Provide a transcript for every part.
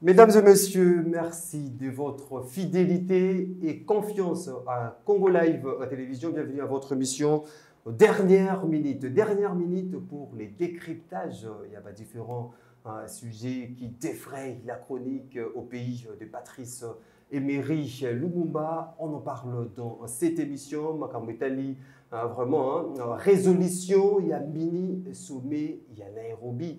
Mesdames et messieurs, merci de votre fidélité et confiance à Congo Live à Télévision. Bienvenue à votre émission dernière minute. Dernière minute pour les décryptages. Il y a pas différents un sujet qui défraye la chronique euh, au pays euh, de Patrice euh, Emery Lumumba. On en parle dans cette émission, hein, vraiment, hein, résolution, il y a mini sommet, il y a Nairobi.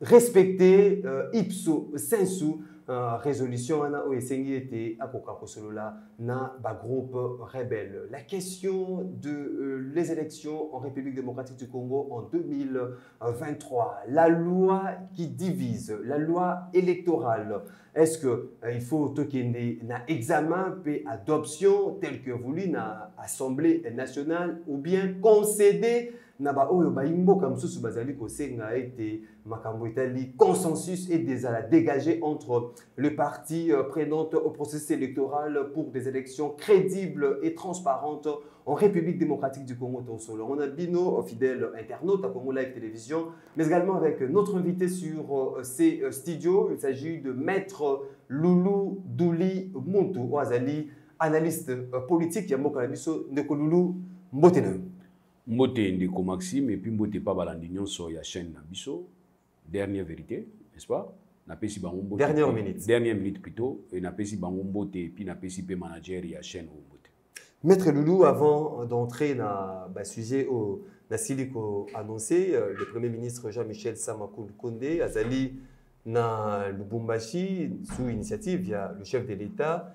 respecter euh, ipso sensu euh, résolution wana oyo esengi ete akoka kosolola na bagroupe rebelle la question de euh, les élections en république démocratique du congo en 2023 la loi qui divise la loi électorale est-ce que euh, il faut tokende na examen mpe adoption tel que voulu na assemblée nationale ou bien concéder euh, na baoyo bayi mboka mosusu bazali kosenga ete makambo etali consensus et ezala dégagé entre le parti euh, prenante au processus électoral pour des élections crédibles et transparentes en République démocratique du Congo Tonsolo. On a Bino, euh, fidèle internaute à Congo Live Télévision, mais également avec notre invité sur euh, ces studios. Il s'agit de Maître Loulou Douli Montou, Oazali, analyste politique, Yambo Kalabiso, Nekolulu Mboteneu. Mbote ndeko Maxime et puis mbote pa balandi nyonso ya chaîne na biso. Dernière vérité, n'est-ce pas? napesi bango mbote dernière minute dernière minute plutôt et napesi bango mbote et puis napesi pe manager ya chaîne oyo mbote maître loulou avant d'entrer na ba sujet oyo nasili ko annoncer euh, le premier ministre jean michel samakul konde azali na lubumbashi sous initiative ya le chef de l'état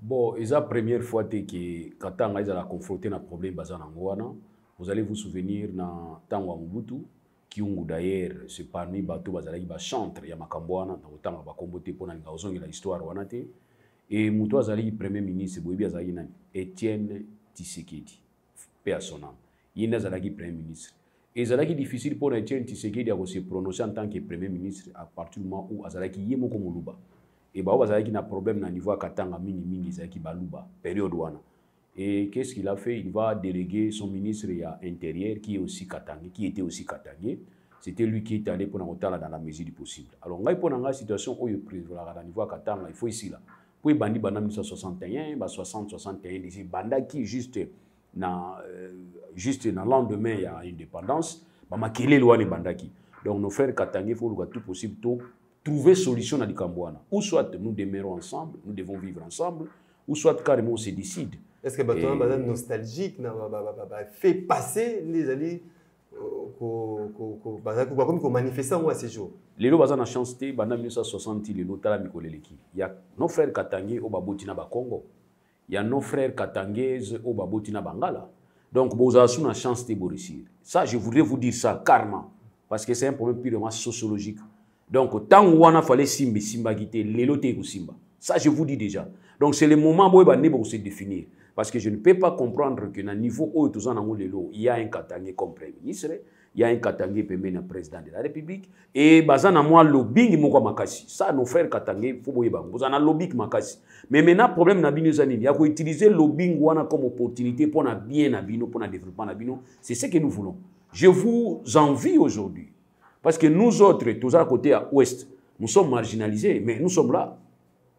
Bon, eza première fois te que Katanga ezala confronté na problème baza na wana. Vous allez vous souvenir na tango ya Mobutu, Kiungu d'ailleurs, c'est parmi bato bazalaki ba chantre ya makambo wana, na kotanga ba kombo te pona linga ozongela histoire wana te. Et moto azalaki premier ministre boyebi azalaki nani? Etienne Tshisekedi. Paix à son âme. Ye nde azalaki premier ministre. ezalaki difficile mpo na etienne tshisekedi ya kose prononcer en tant que premier ministre à partir du moment où azalaki ye moko moluba Et bah, bazalaki na problème na niveau à Katanga mingi mingi ezalaki baluba période wana. Et qu'est-ce qu'il a fait Il va déléguer son ministre à intérieur qui est aussi katangais, qui était aussi katangais. C'était lui qui est allé pour Nangotala dans la mesure du possible. Alors, ngai pour la situation où il prévoit la niveau à Katanga, il faut ici là. Pour il bandit banda 1961, bah 60, 61, ici banda qui juste na euh, juste na lendemain ya indépendance, bah makelele wana bandaki. Donc nos frères katangais faut le tout possible tout trouver solution na likambo wana ou soit nous demeurons ensemble nous devons vivre ensemble ou soit carrément on se décide est ce que bato wana baza nostalgique na fait passé nde ezali euh, bakomi komanifeste yango ya séjour lelo baza na chance te banda 1960 ti lelo tala mikolo eleki ya nos frère katange oyo baboti na bakongo ya nos frères katangais oyo baboti na bangala donc bozala su na chance te boresir ça je voudrais vous dire ça carrement parce que c'est un problème purement sociologique donc ntango wana fale simba esimbaki te lelo te ekosimba ça je vous dis déjà donc c'est le moment boyeba nde bokose définir parce que je ne peux pas comprendre que na niveau oyo toza nango lelo ya un katangais comme premier ministre Il y a un Katangais pembeni na président de la République et baza na mwa lobbying moko makasi. Ça nos frères Katangais faut boyeba. Boza na lobbying makasi. Mais maintenant problème na bino eza nini? Ya ko utiliser lobbying wana comme opportunité pour na bien na bino, pour na développement na bino. C'est ce que nous voulons. Je vous envie aujourd'hui parce que nous autres tous à côté à ouest, nous sommes marginalisés mais nous sommes là.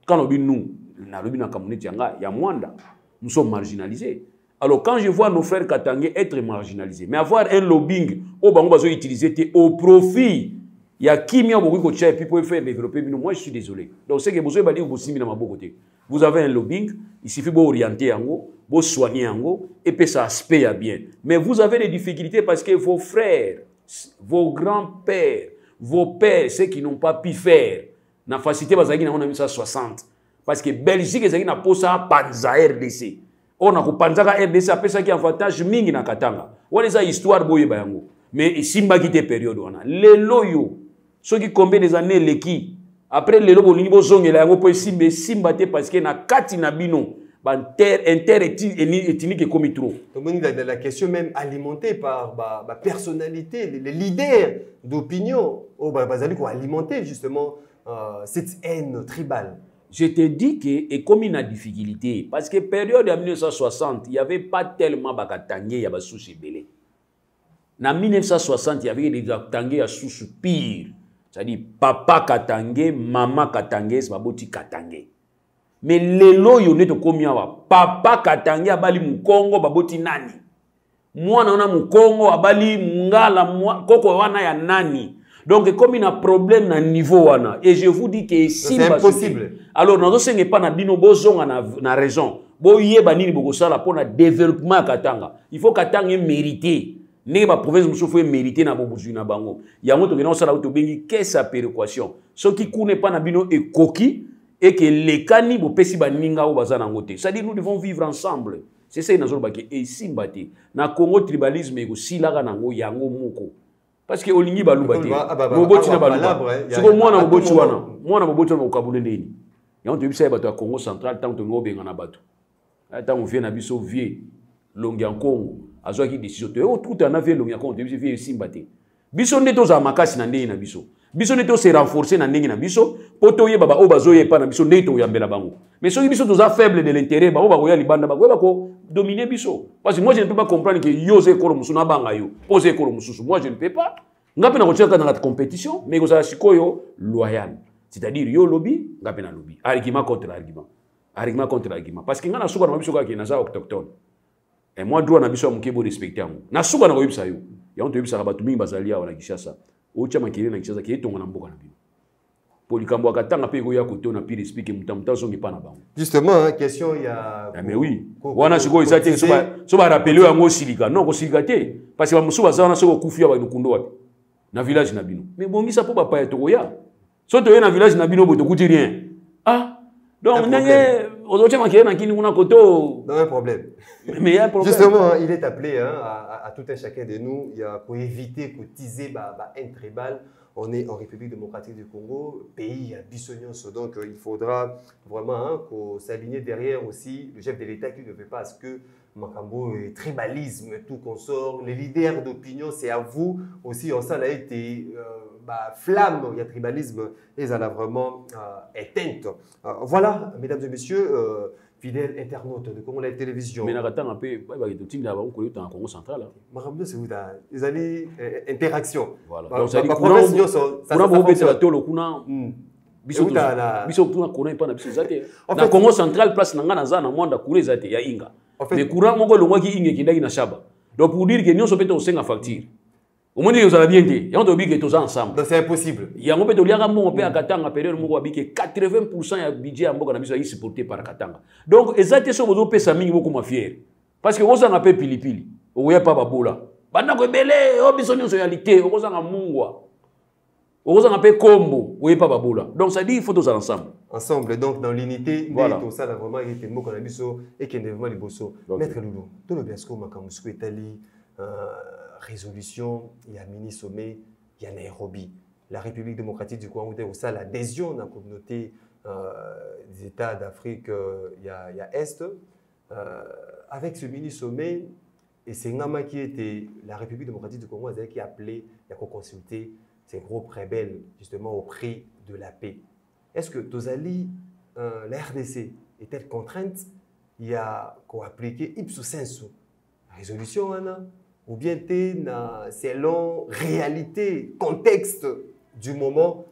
Quand on dit nous, na lobi na kamuneti yanga ya Mwanda, nous sommes marginalisés. Alors quand je vois nos frères katangais être marginalisés, mais avoir un lobbying au bango bazo utiliser te au profit ya kimia bokoki kotia epi mpo efaire développer bino moi je suis désolé donc seke bozo yeba ndenge bosimbi na maboko te vous avez un lobbying il suffit booriente yango bosoigne yango epesa aspect ya bien mais vous avez des difficultés parce que vos frères vos grands pères vos pères ceux qui n'ont pas pu faire na facilité bazalaki nango na 1960 parce que belgique ezalaki na mposa apanza rdc oyo na kopanzaka rdc apesaki avantage mingi na katanga wana eza histoire boyeba yango mais esimbaki te periode wana lelo oyo soki combien des années eleki après lelo bolingi bozongela yango mpo esimba esimba te parce que na kati na bino inter ethnique ekomi trop tomoni la, la, la question même alimentée par ba, ba personnalité les, les leaders d'opinion oyo oh, bazali koalimenter justement euh, cette haine tribale Je te dis que ekomi na difficulté parce que période ya 1960 il y avait pas tellement bakatange ya basusu ebele. Na 1960 il y avait des katange ya susu pire. C'est-à-dire papa katange, maman katangaise, baboti katange. Mais lelo yo nde tokomi awa papa katange abali mukongo baboti nani? mwana wana mokongo abali mungala koko wana ya nani donc ekomi na problème na niveau wana et je vous dis que esimba alors nazosenga epa na bino bozonga na, na raison boyeba nini bokosala mpo na développement ya katanga il faut katanga emérite ndenge baprovince mosusu fo emérite na bobozwi na bango yango tokenda kosala oyo tobengi caisse ya péréquation soki kuna epa na bino ekoki eke elekani bopesi baninga oyo baza nango te c'est-à-dire nous devons vivre ensemble c'est ça nazoloba ke esimba te na congo tribalisme ekosilaka nango yango moko parce que olingi baluba te ah, bah, bah, moboti na ah, bah, baluba soko mwana moboti wana mwana moboti wana okabule ndeni yango toyebisa ye bato ya congo central ntango tolingi obengana bato eh, ntango vie na biso vie longi ya nkongo azwaki décision toyei otuta na vie longi ya nkongo toyebisi vie esimba te biso nde tozala makasi na ndenge na biso biso nde tose renforcer na ndenge na biso mpo toyeba baoyo bazoya epai na biso ndenge toyambela bango mais soki biso toza faible de l'intérêt baoyo bakoya libanda bakoyeba kodomine biso parce que moi je ne peux pas comprendre que yo oza ekolo mosusu nabanga yo mpo oza ekolo mosusu moi je ne peux pas nga mpe nakotyaka na kati compétition mais ekozala sikoyo loyal c'est-à-dire yo olobi nga mpe nalobi argument contre argument argument contre argument parce que nga na suka na mabiso kaka ke naza autochtone eh, mwa droit na biso ya moke bo respecte yango na suka na koyebisa yo yango toyebisaka bato mingi bazali awa na kinshasa otya makele na kinshasa keye tonga na mboka na bino mpo likambo ya katanga mpe ekoya kotona pire esplike moto moto azongi epa na bango justement question ya ah, mais oui wana sikoyo eza te so barapele oyo yango osilika non kosilika te parce que bamosusu baza wana soki okufi ya balukundo wapi na village na bino mais bongisa mpo bapaya tokoya so toye na village na bino boye tokuti rien ah donc ndenge ozotya makele na kini kuna koto un problème mais ya problème justement il est appelé hein, à, à tout un chacun de nous ya koéviter kotize ba, ba haine tribale on est en République démocratique du Congo, pays à Bissonionso. Donc, euh, il faudra vraiment hein, s'aligner derrière aussi le chef de l'État qui ne veut pas à ce que makambo oyo tribalisme tout consort les leaders d'opinion c'est à vous aussi osala ete euh, baflamme ya tribalisme ezala vraiment euh, éteinte euh, voilà mesdames et messieurs euh, fidèle internaute de Congo Live Télévision. Mais nakatanga pe ba ba to tinda ba ko yota na Congo central. Hein. Makambo se uta ezali euh, interaction. Voilà. Donc ça dit kuna kuna bo beta tolo kuna hmm. biso kuna courant epai na biso eza te na congo central place na ngai naza na mwanda courant eza te ya inga mais courant moko elongwaki inga ekendaki na shaba donc pour dire ke nyonso mpe tokosenga facture omoni ozala bien te yango toyebi ke toza ensemble c'est impossible yango mpe toliaka mbongo mpe ya katanga periode moko abi ke 80 pourcent ya budget ya mboka na biso ayaki supporte par katanga donc eza te soki ozopesa mingi bokoma fiere parce que ozanga mpe pilipili okoya mpa babola bandako ebele o oh, biso nyonso ya lite okozanga mungwa okozanga mpe kombo oyepa babola donc ça dit il faut tozala ensemble ensemble donc dans l'unité voilà. nde tosala vraiment ete mboka na biso ekende vraiment liboso okay. maître lulu tolobi asiko makambo siko etali euh, résolution ya mini sommet ya nairobi la république démocratique du congo te kosala adhésion na communauté euh, des états d'afrique euh, ya, ya est euh, avec ce mini sommet et c'est Ngama qui était, la République démocratique du Congo, qui a appelé, il a consulté ces groupes rebelles, justement, au prix de la paix. Est-ce que Tozali, la RDC, est-elle contrainte Il y a qu'on appliqué ipso sensu. Résolution, Anna. Hein, ou bien tu na selon réalité, contexte du moment,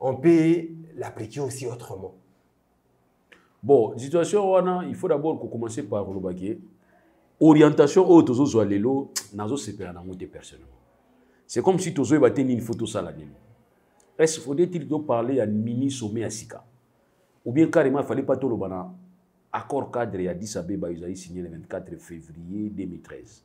on peut l'appliquer aussi autrement. bon situation wana il faut d'abord kocommence par koloba ke orientation oyo tozozwa lelo nazosepela nango te personnellement c'est comme si tozoyeba te nini faut tosala lelo est-ce faudrait-il toparle ya mini sommet ya sika ou bien carrément il fallait pas toloba na accord cadre ya 10 abeba ezali signé le 24 février 2013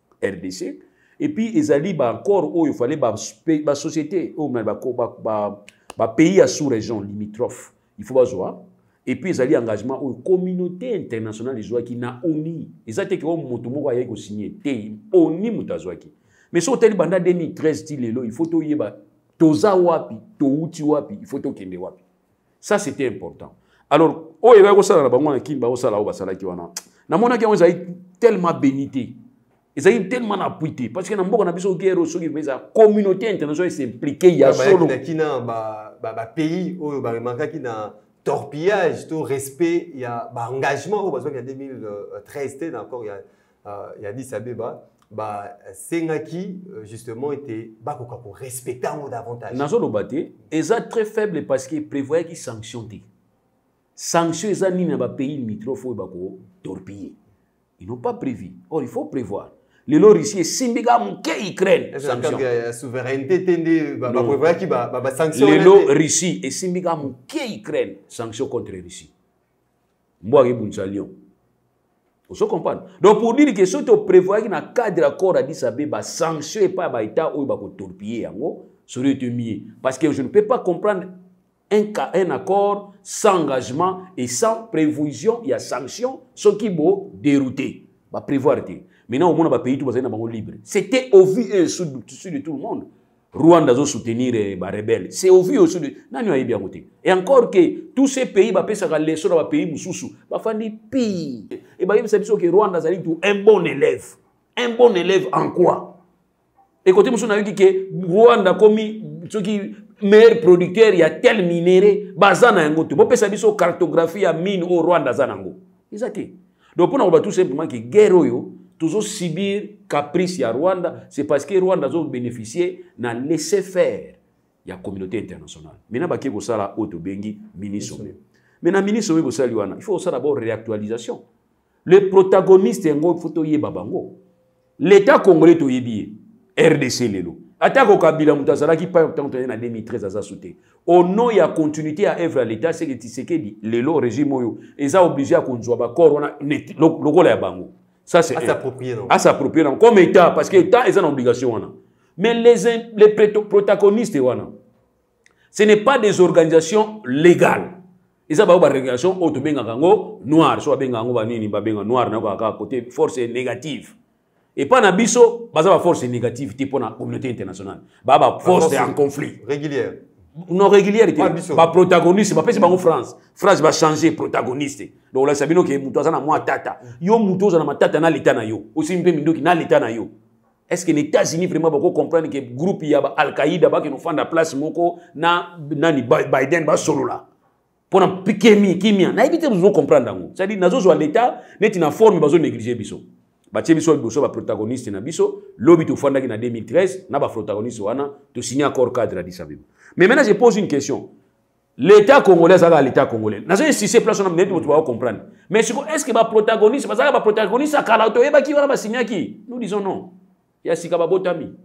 rdc epuis ezali baaccord oyo fale basociété oyo bapays ya sous région limitrophe il faut bazwa epuis ezali engagement oyo communauté internationale ezwaki na oni eza te keo moto moko ayaki kosigne te oni moto azwaki mais soki otali banda 2013 ti lelo il faut toyeba toza wapi touti wapi il faut tokende wapi ça c'était important alors oyo ebaki kosala na bango na kini bakosala oyo basalaki wana namonaki yango ezali tellement béni te ezali tellement na appui te parce que na mboka na biso guerre oyo soki eza communauté internationale esimplike ya solo bapays oyo baremarkaki na torpillage to respect ya baengagement oyo bazwaki ya 2013 te na accord ya uh, ya Addis Abeba basengaki euh, justement ete bakoka korespecte yango davantage nazoloba te eza très faible parce que prévoyaki sanction te sanction eza nini na bapays limitrophe oyo bakotorpille ils n'ont pas prévu or il faut prévoir lelo russie esimbi kaka moke ukraine lelo russie esimbi kaka moke ukraine sanction contre russie mbwa akebundisa lion ozo comprendre donc pour dire que soki toprevoyaki na cadre ya corps adis abeba sanction epai ya baetat oyo bakotorpille yango sori ete mie parce que je ne peux pas comprendre un, un accord sans engagement et sans prévision ya sanction soki bo dérouté baprevoir te maintenant omona bapays tout bazali na bango libre c'était au vu et sud de tout le monde Rwanda azo soutenir eh, ba rebelle. C'est au vu aussi de nani ayebi yango te. Et encore que tous ces pays ba pesa ka leçon na ba pays mususu. Ba fandi pi. Et ba yebisa biso que Rwanda azali tout un bon élève. Un bon élève en quoi? Et côté mususu na yoki que Rwanda komi soki meilleur producteur ya tel minerai baza na yango te. Bo pesa biso cartographie ya mine au Rwanda za nango. eza te donc mpo na koba tout simplement ke guerre oyo tozosubir caprice ya rwanda c'est parce que rwanda azobénéficie na laisser faire ya communauté internationale maintenant bake kosala oyo tobengi minisome mais na minisome bosali wana il faut kosala bao réactualisation le protagoniste yango faut toyeba bango L'Etat congolais toyebi ye. RDC lelo. Atako Kabila moto azalaki pa ntango toyei na 2013 aza su te. Au nom ya continuité ya œuvre ya l'Etat seke Tshisekedi lelo régime oyo eza oblige ya konzwa ba corps wana lokola ya bango. Ça c'est à s'approprier comme État parce que État eza na obligation wana. Mais les les protagonistes wana ce n'est pas des organisations légales eza bayo baorganisation oyo tobengaka yango noir so babengaka yango banini babenga noir nayo kaka kote force négative epai na biso baza baforce négative te mpo na communauté internationale baa baforce en conflit régulière non régulière te baprotagoniste bapesi bango france france bachange protagoniste donc olakisa bino ke moto aza na mwa tata yo moto oza na matata na leta na yo osimbi mpe mindoki na leta na yo est ce que na états-unis vraiment bako comprendre ke groupe ya ba alqaïda bakende ofanda place moko na nani biden basolola mpo na kemi kimia nayebi te bozo comprendre yango cest à dire nazozwa leta neti na forme bazo néglige biso batie biso liboso baprotagoniste na biso lobi tofandaki na 2013 na baprotagoniste wana tosigne accord cadre ya disabeba mais maintenant je pose une question L'État congolais azalaka l'État congolais. Nazo insister place on a minute moto ba comprendre. Mais siko est-ce que ba protagonistes bazalaka ba protagonistes akala to yebaki wana ba signaki? Nous disons non. Ya sika ba botami.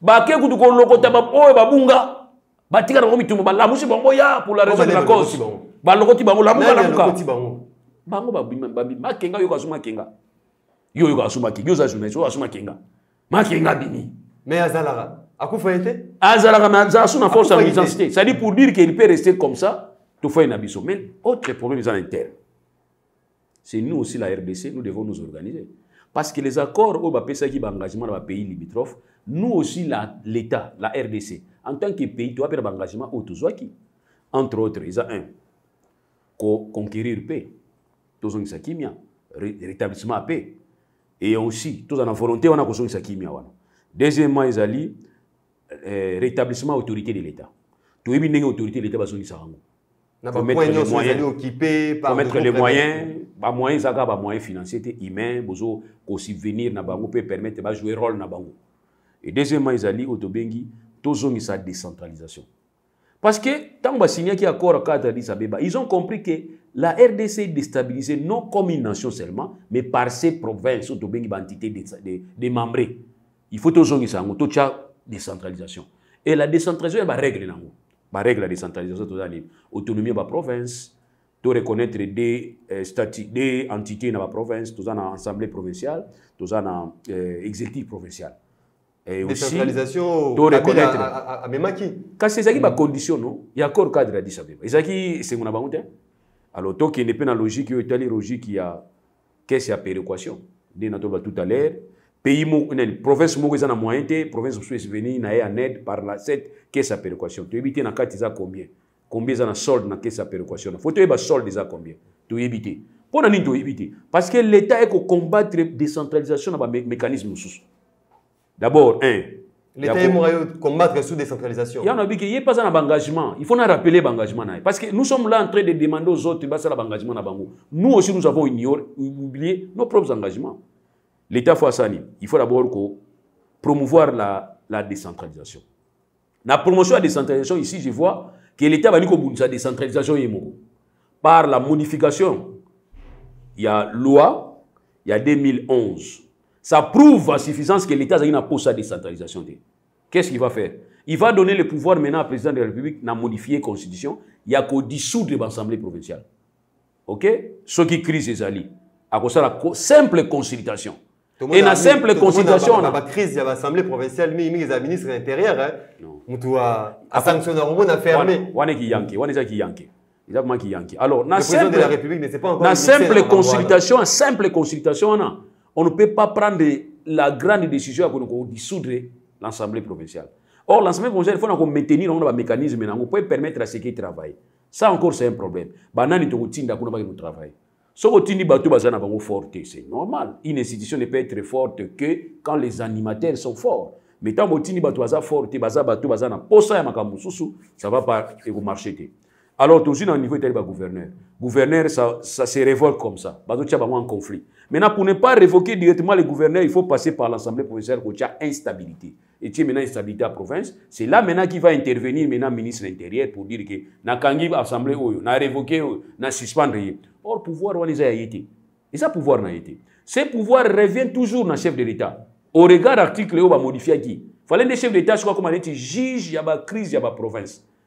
Ba ke kutu ko lokota ba oyo ba bunga. Ba tika na komitumba ba lamusi bango ya pour la raison de la cause. Ba lokoti bango lamuka lamuka. Bango ba bima ba bima kenga yo ka suma kenga. Yo yo ka suma kenga. Yo za journaliste yo ka suma kenga. makenga bimi mais azalaka akufa ye te azalaka mais azala so na force ya nuisance te c'est-à-dire pour dire qu'il peut rester comme ça tofai na biso mais autre problème eza na interne c'est nous aussi la rdc nous devons nous organiser parce que les accords oyo bapesaki baengagement na bapays limitrophe nous aussi l'état la, la rdc en tant que pays toya mpe na baengagement oyo tozwaki entre autres eza un koconquérir mpe tozongisa kimia rétablissement ya mpe et aussi tozala na volonté wana kozongisa kimia wana deuxièmement ezali euh, rétablissement autorité de l'état toyebi ndenge autorité de l'état bazongisa yango mettre les moyens bamoyen eza kaka bamoyen financier te humain bozo kosubvenir na bango mpe permettre bajouer role na bango et deuxièmement ezali oyo tobengi tozongisa décentralisation Parce que tant ba signé qui accord à Addis Abeba, ils ont compris que la RDC est déstabilisée non comme une nation seulement, mais par ses provinces ou bengi ba entités démembrées. Il faut tozongisa yango totya décentralisation. Et la décentralisation est ba règle nango. Ba règle la décentralisation toza nini? Autonomie ba province, to reconnaître des euh, statuts des entités na ba province, toza na assemblée provinciale, toza na euh, exécutif provincial. Eh, décentralisation to reconnaître amemaki kasi ezalaki ba condition no ya accord cadre ya Addis Abeba ezalaki esengo na bango te alors tokende mpe na logique oyo etali logique ya caisse ya péréquation nde natoloba tout à l'heure pays moko nani province moko eza na moyen te province mosusu esveni na ye en aide par la cette caisse ya péréquation toyebi te na kati eza combien combien eza na solde na caisse ya péréquation na fo toyeba solde eza combien toyebi te mpo na nini toyebi te parce que l'état eko combattre décentralisation na bamécanisme mosusu d'abord un leta ye moko ayo combattre sous décentralisation yango nabiki ye mpe aza na baengagement il faut na rappeler baengagement na ye parce que nous sommes là en train de demander aux autres basala baengagement na bango nous aussi nous avons ignoré oublié nos propres engagements l'état faut asala nini il faut d'abord ko promouvoir la, la décentralisation La promotion de la décentralisation, ici, je vois que l'État va dire que la décentralisation Par la modification, il y a loi, il y a 2011. Ça prouve à suffisance que l'État a pour sa décentralisation. Qu'est-ce qu'il va faire Il va donner le pouvoir maintenant au président de la République de modifier la constitution. Il n'y a qu'au dissoudre l'Assemblée provinciale. OK Ce qui crise les alliés. À cause de la simple consultation. et na simple consultation na crise ya l'Assemblée provinciale mingi mingi za ministre ya intérieur hein mutu a a sanctionné yango na fermé wana ki yanke wana eza ki yanke eza vraiment ki yanke alors na simple la république ne sait pas encore na simple consultation simple consultation wana on ne peut pas prendre la grande décision ya ko dissoudre l'Assemblée provinciale or l'Assemblée provinciale il faut na ko maintenir on a ba mécanisme nango pour permettre à ce qui travaille ça encore c'est un problème banani to ko tinda kuna ba ko travailler Soki otindi bato baza na bango fort te, c'est normal. Une institution ne peut être forte que quand les animateurs sont forts. Mais tant botindi bato baza fort te, baza bato baza na posa ya makambo mosusu, ça va pas ekomarche te. Alors tozwi na niveau etali bagouverneur. Gouverneur, ça, ça se révolte comme ça. Bazotia bango en conflit. Maintenant, pour ne pas révoquer directement les gouverneurs, il faut passer par l'Assemblée provinciale kotia instabilité. et tu es maintenant instabilité à province, c'est là maintenant qu'il va intervenir maintenant ministre de l'Intérieur pour dire que na kangi assemblée oyo, na révoqué oyo, na suspendre ye. Or pouvoir wana eza ya ye te. Eza pouvoir na ye te. Ce pouvoir revient toujours na chef de l'État. Au regard article oyo ba modifiaki, fallait nde chef de l'État soka koma neti juge ya ba crise ya ba province.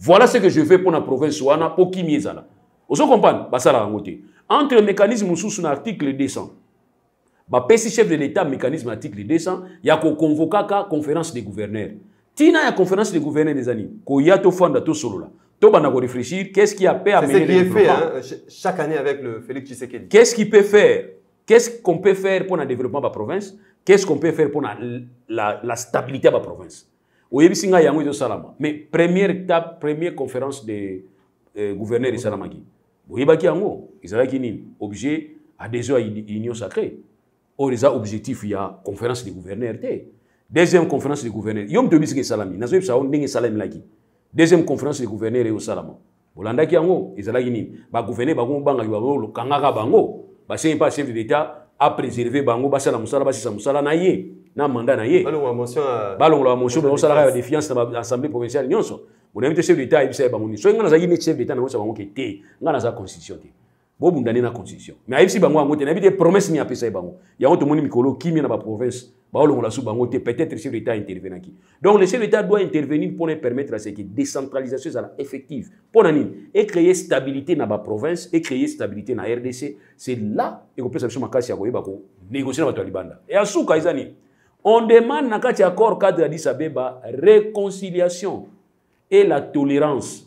Voilà ce que je veux pour la province wana pour qui ezala. Ozo comprendre basala yango te. Entre le mécanisme mususu na article 200. Ba pesi chef de l'État mécanisme article 200 ya ko convokaka conférence des gouverneurs. Tina ya conférence des gouverneurs des années. Ko ya to fanda to solola. To bana ko réfléchir qu'est-ce qui a peut amener C'est ce qui est fait hein, chaque année avec le Félix Tshisekedi. Qu'est-ce qui peut faire Qu'est-ce qu'on peut faire pour le développement de la province Qu'est-ce qu'on peut faire pour la, la, la stabilité de la province oyebisi ngai yango ezosalama mais première tape première conférence de euh, gouverneur esalamaki boyebaki yango ezalaki nini objet adhesion ya union sacrée oyo eza objectif ya conférence de gouverneur te deuxième conférence de gouverneur yo moto oyebisiki esalami nazoyebisa yo ndenge esalamelaki deuxième conférence de gouverneur eyo osalama bolandaki yango ezalaki nini baguverne bango mobangaki bango lokangaka bango basengi mpe achef de l'etat apréserve bango basala mosala basisa mosala na ye na manda na ye balongolaka motion bango osalaka ya défiance na baassemblée provinciale nyonso bonayebi te chef de l'etat ayebisa ye bango nini soki ngai nazalaki neti chef de l'etat nakosa bango ke te ngai naza constitution te bobunda nde na constitution mais ayebisi bango yango te nayebi te promesse nini apesa ye bango yango tomoni mikolo kimia na baprovince baolongola su bango te peut-être chef d'état intervenaki donc le chef d'état doit intervenir mpo na permettre ce que décentralisation ezala effective mpo na nini ecreye stabilité na baprovince ecreye stabilité na rdc c'est là ekopesa biso makasi ya koyeba ko négocier na bato ya libanda ya suka eza nini on demande na kati ya accord cadre ya disabeba réconciliation et la tolérance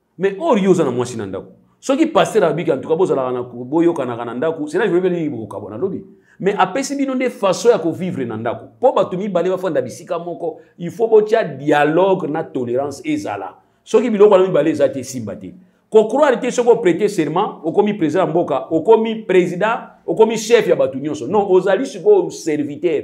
mais or yo oza na mwasi na ndako soki pasteur abiki antuka bozalaka na boyokanaka na ndako cela je nini bokokabwana lobi mais apesi bino nde façon ya kovivre na ndako mpo bato mibale bafanda bisika moko il faut botya dialogue na tolérance ezala soki biloko wana mibale eza te esimba te kocroire te soki oprete serment okomi président ya mboka okomi président okomi chef ya bato nyonso non ozali sikoyo serviteur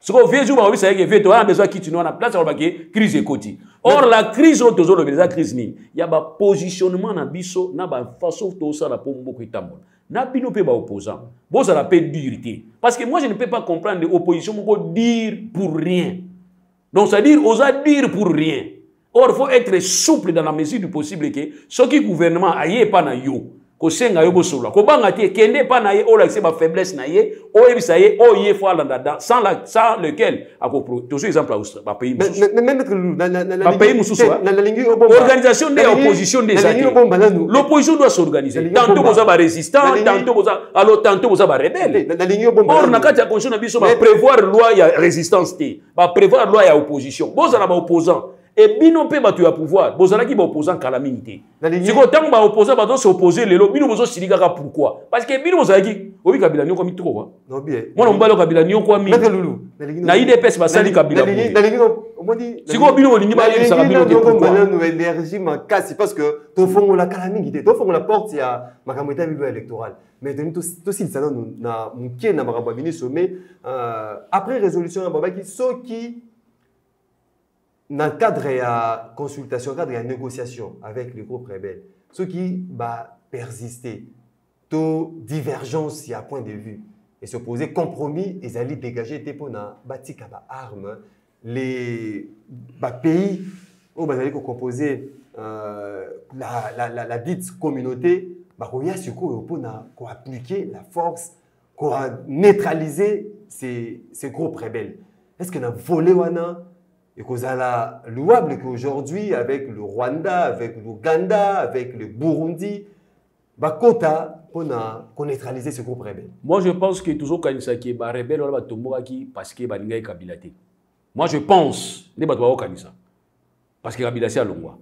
sikoyo vieux jour bakobisa yeke vieux towana besoin kiti no wana place akolobaki crise ekoti or la crise oyo tozolobela eza crise nini ya bapositionnement na biso na bafaçon tosala mpo mboka etambola na bino mpe baopposant bozala mpe dire te parce que moi je ne peux pas comprendre opposition moko dire pour rien donc c'est à dire oza dire pour rien Or, il faut être souple dans la mesure du possible que ce qui gouvernement aye pas na yo. kosenga yo bosolola kobanga te kende epai na ye olakisa ba faiblesse na ye oyebisa ye oyo ye fo alanda da sans, la, sans lequel akopro tozwi exemple ya bapays mosusubapays mosusuorganisation nde ya opposition nde eza te l'opposition doit s'organiser tanto boza barésistant tanto boza alors tanto boza barebele or na kati ya constitution na biso baprévoir loi ya résistance te ba prévoir loi ya opposition bozala ba opposant e bino mpe bato ya pouvoir bozalaki ba opposant kala mingi te sikoyo ntango ba opposant bazo se oppose lelo bino bozosilikaka pourquoi parce que bino bozalaki obi kabila nyoko ami toko kwa mwana mobali oyo kabila nyoko ami na idps basali kabila sikoyo bino bolingi bayebisaka bino te pourquoi énergie makasi parce que tofongola kala mingi te tofongola porte ya makambo etali bilo électorale mais toni tosilisa nano na moke na makambo ya ministre mais euh, après résolution na babaki soki na cadre ya consultation cadre ya négociation avec le groupe rebelle soki bapersiste to divergence ya point de vue et se poser compromis ezali dégagé te mpona batika baarme les ba pays oyo bazali ko composer euh, la, la, la, la dite communauté bakoya sikoyo mpo na ko appliquer la force ko neutraliser ces, ces gros prebelles est ce que na volet wana ekozala louable qu'aujourd'hui avec le rwanda avec l'ouganda avec le burundi bakota mpo na koneutralize ce groupe rebelle moi je pense que tozokanisa ke barebele wana batombokaki parce que balingaki kabila te moi je pense nde bato bakokanisa parce que kabila si alongwa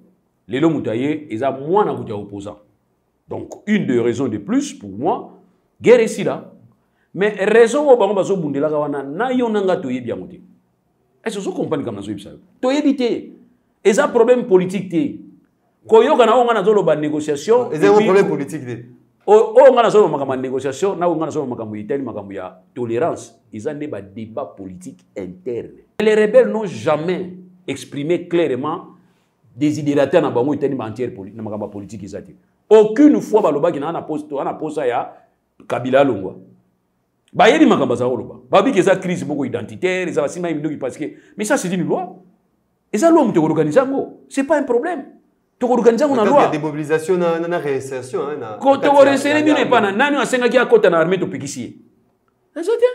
lelo moto aye eza mwana kutu ya opposant donc une de raison de plus pour moi guerre esila mais raison oyo bango bazobundelaka wana na yo na ngai toyebi yango te est ce ozo comprendre likambo nazoyebisa yo toyebi te eza problème politique te koyokana oyo ngai nazoloba négociation eza problème politique te oyo ngai nazoloba makambo ya négociation na oyo ngai nazoloba makambo etali makambo ya tolérance eza nde badébat politique interne les rebelles n'ont jamais exprimé clairement désidérateur na bango etali matière na makambo ya politike eza te aucune fois balobaki na wana posa ya kabila alongwa bayebi makambo azala koloba babi ke eza crise moko identitaire eza basima ye mindoki parce que mais ça c'est une loi eza loi moto ekolokani yango c'est pas un problème tokolokani yango na loi démobilisation na na réinsertion hein na ko tokoresere bino epa na nani asengaki akota na armée topekisi ye eza te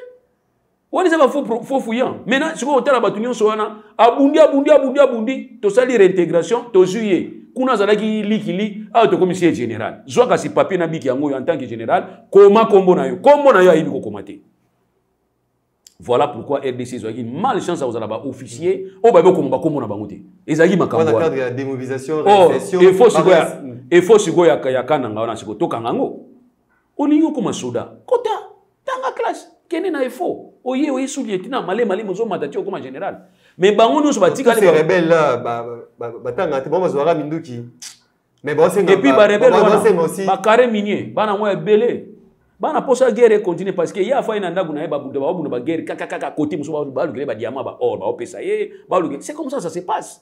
wana eza ba faux fouillant maintenant sikoyo otala bato nyonso wana abundi abundi abundi abundi tosali réintégration tozwi ye kuna azalaki likili awa tokomisi ye général zwa kasi papier na biki yango oyo en tant que général koma nkombo na yo nkombo na yo ayebi kokoma te voilà pourquoi rdc ezwaki mal chance ya kozala baofficier oyo bayebi kokoma bakombo na bango te ezalaki makambo wana efo sikoyo ya kananga wana sikoyo tokanga yango olingi okoma soda kota tanga classe kende na efo oye oye sudi etina male male mozo mata ti okoma général mais bango nyonso batikali rebelle batanga te bango bazwaka minduki mais basenga epuis barebelle wana bakare minier bana yango ya ebele bana posa guerre econtinue parce que ye afai na ndako na ye babuda bababunda baguerre kakakaka kote mosusu balukele badiama baor baopesa ye baluke c'est comme ça ça se passe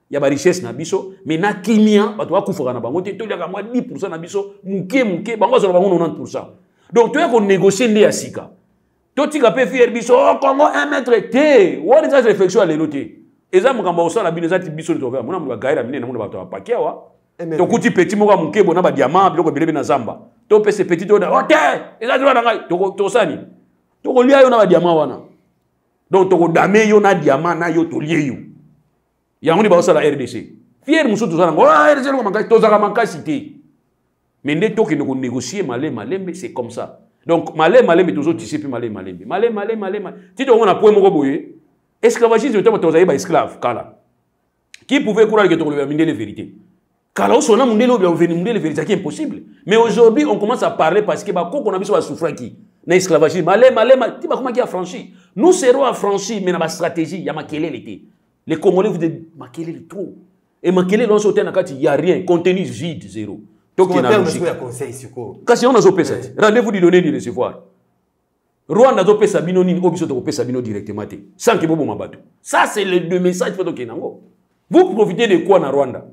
ya ba richesse na biso mais na kimia bato bakufaka na bango te toliaka mwa 10 na biso moke moke bango azala bango 90 donc toya konegocie nde ya sika totika mpe fiere biso oh, congo un mètre te wana eza réflexion ya lelo te eza makambo ya kosala bino eza ti biso tova mona moto bagaela minene mona bato ya bapaki awa tokuti peti moko ya moke bona badiama biloko ebele mpe na zamba topesa peti to oh, te eza droit na ngai tokosala nini tokolia yo na badiama wana donc tokodame yo na diama na yo tolie yo yango nde baosala rdc fiere mosusu toza nango ah, rdc eloko makasi tozalaka makasi te mais nde tokende konégocier male malembe c'est comme ça donc male malembe tozotise mpe male malembe male male male ti tokomona point moko boye esclavagisme te moto ozali baesclave kala qui pouvait croire ke tokolobela mindele vérité kala oso na mundele obia oveni mundele veritaki impossible mais aujourd'hui on commence à parler parce que bakoko na biso basouffraki na esclavage malema lema ti bakomaki affranchi nous serons affranchi mais na bastratégie ya makelele te les congolais vous de makelele trop e makelele onso otia na kati ya rien contenu vide zero tokena logique kasi yango nazopesa te rendez-vous du donner du recevoir Rwanda azo pesa bino nini oyo biso tokopesa bino directement te sans ke boboma bato ça c'est le de message mpo tokende yango vous profitez de quoi na Rwanda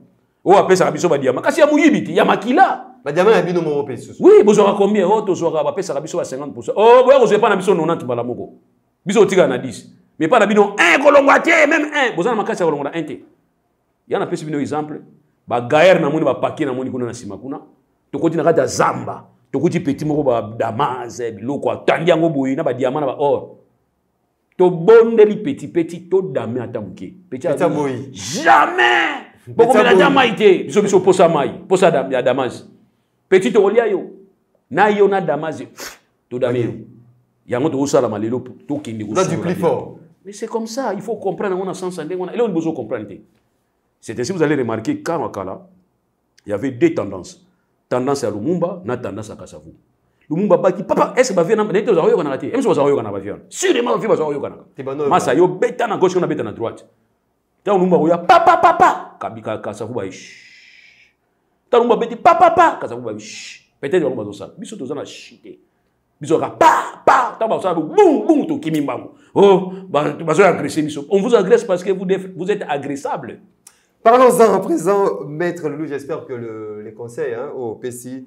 oyo apesaka biso badiama kasi ya moyibi te ya makila badiama ya bino moko mpe lisusu oui bozwaka combien oyo oh, tozwaka bapesaka biso ba 50 pourcent oyo oh, boya kozwa epai na biso 90 mbala moko biso otikala na 10 mais epai na bino 1 kolongwa te meme 1 boza na makasi ya kolongwa na 1 te ya napesi bino exemple bagaere namoni bapake namoni kuna na nsima kuna tokoti na kati ya zamba tokuti peti moko badamase biloko atandi yango boye na badiama na baor tobondeli petipeti todame ata moke peti jamais bokomela ata mai te biso biso posa mai posa ya damase peti tokolia yo na yo na damase todameo yango tokosalama lelo tokende kosula mais c'est comme ça il faut comprendre yango na sens ya ndenge wana eleo liboso comprendre te c'est ainsi vous allez remarquer kama kala il y avait deux tendances tendance ya lumumba na tendance ya kasavu lumumba baki papa est ce bavie na nete ozala oyokanaka te emso bazala oyokanaka bavie wana sûrement bavie bazala oyokanaka masa yo beta na gauche kuna beta na droite ntango lumba koya papapapa kabika kasavu baye ntango lumba beti papapa kasavu baye peut-être bango bazosala biso toza na shi te biso kaka pa pa ntango bakosala bung bung tokimi mbango o oh, bazo agresse biso on vous agresse parce que vous, vous êtes agressable Parlons-en à présent, Maître Loulou, j'espère que le, les conseils hein, au PCI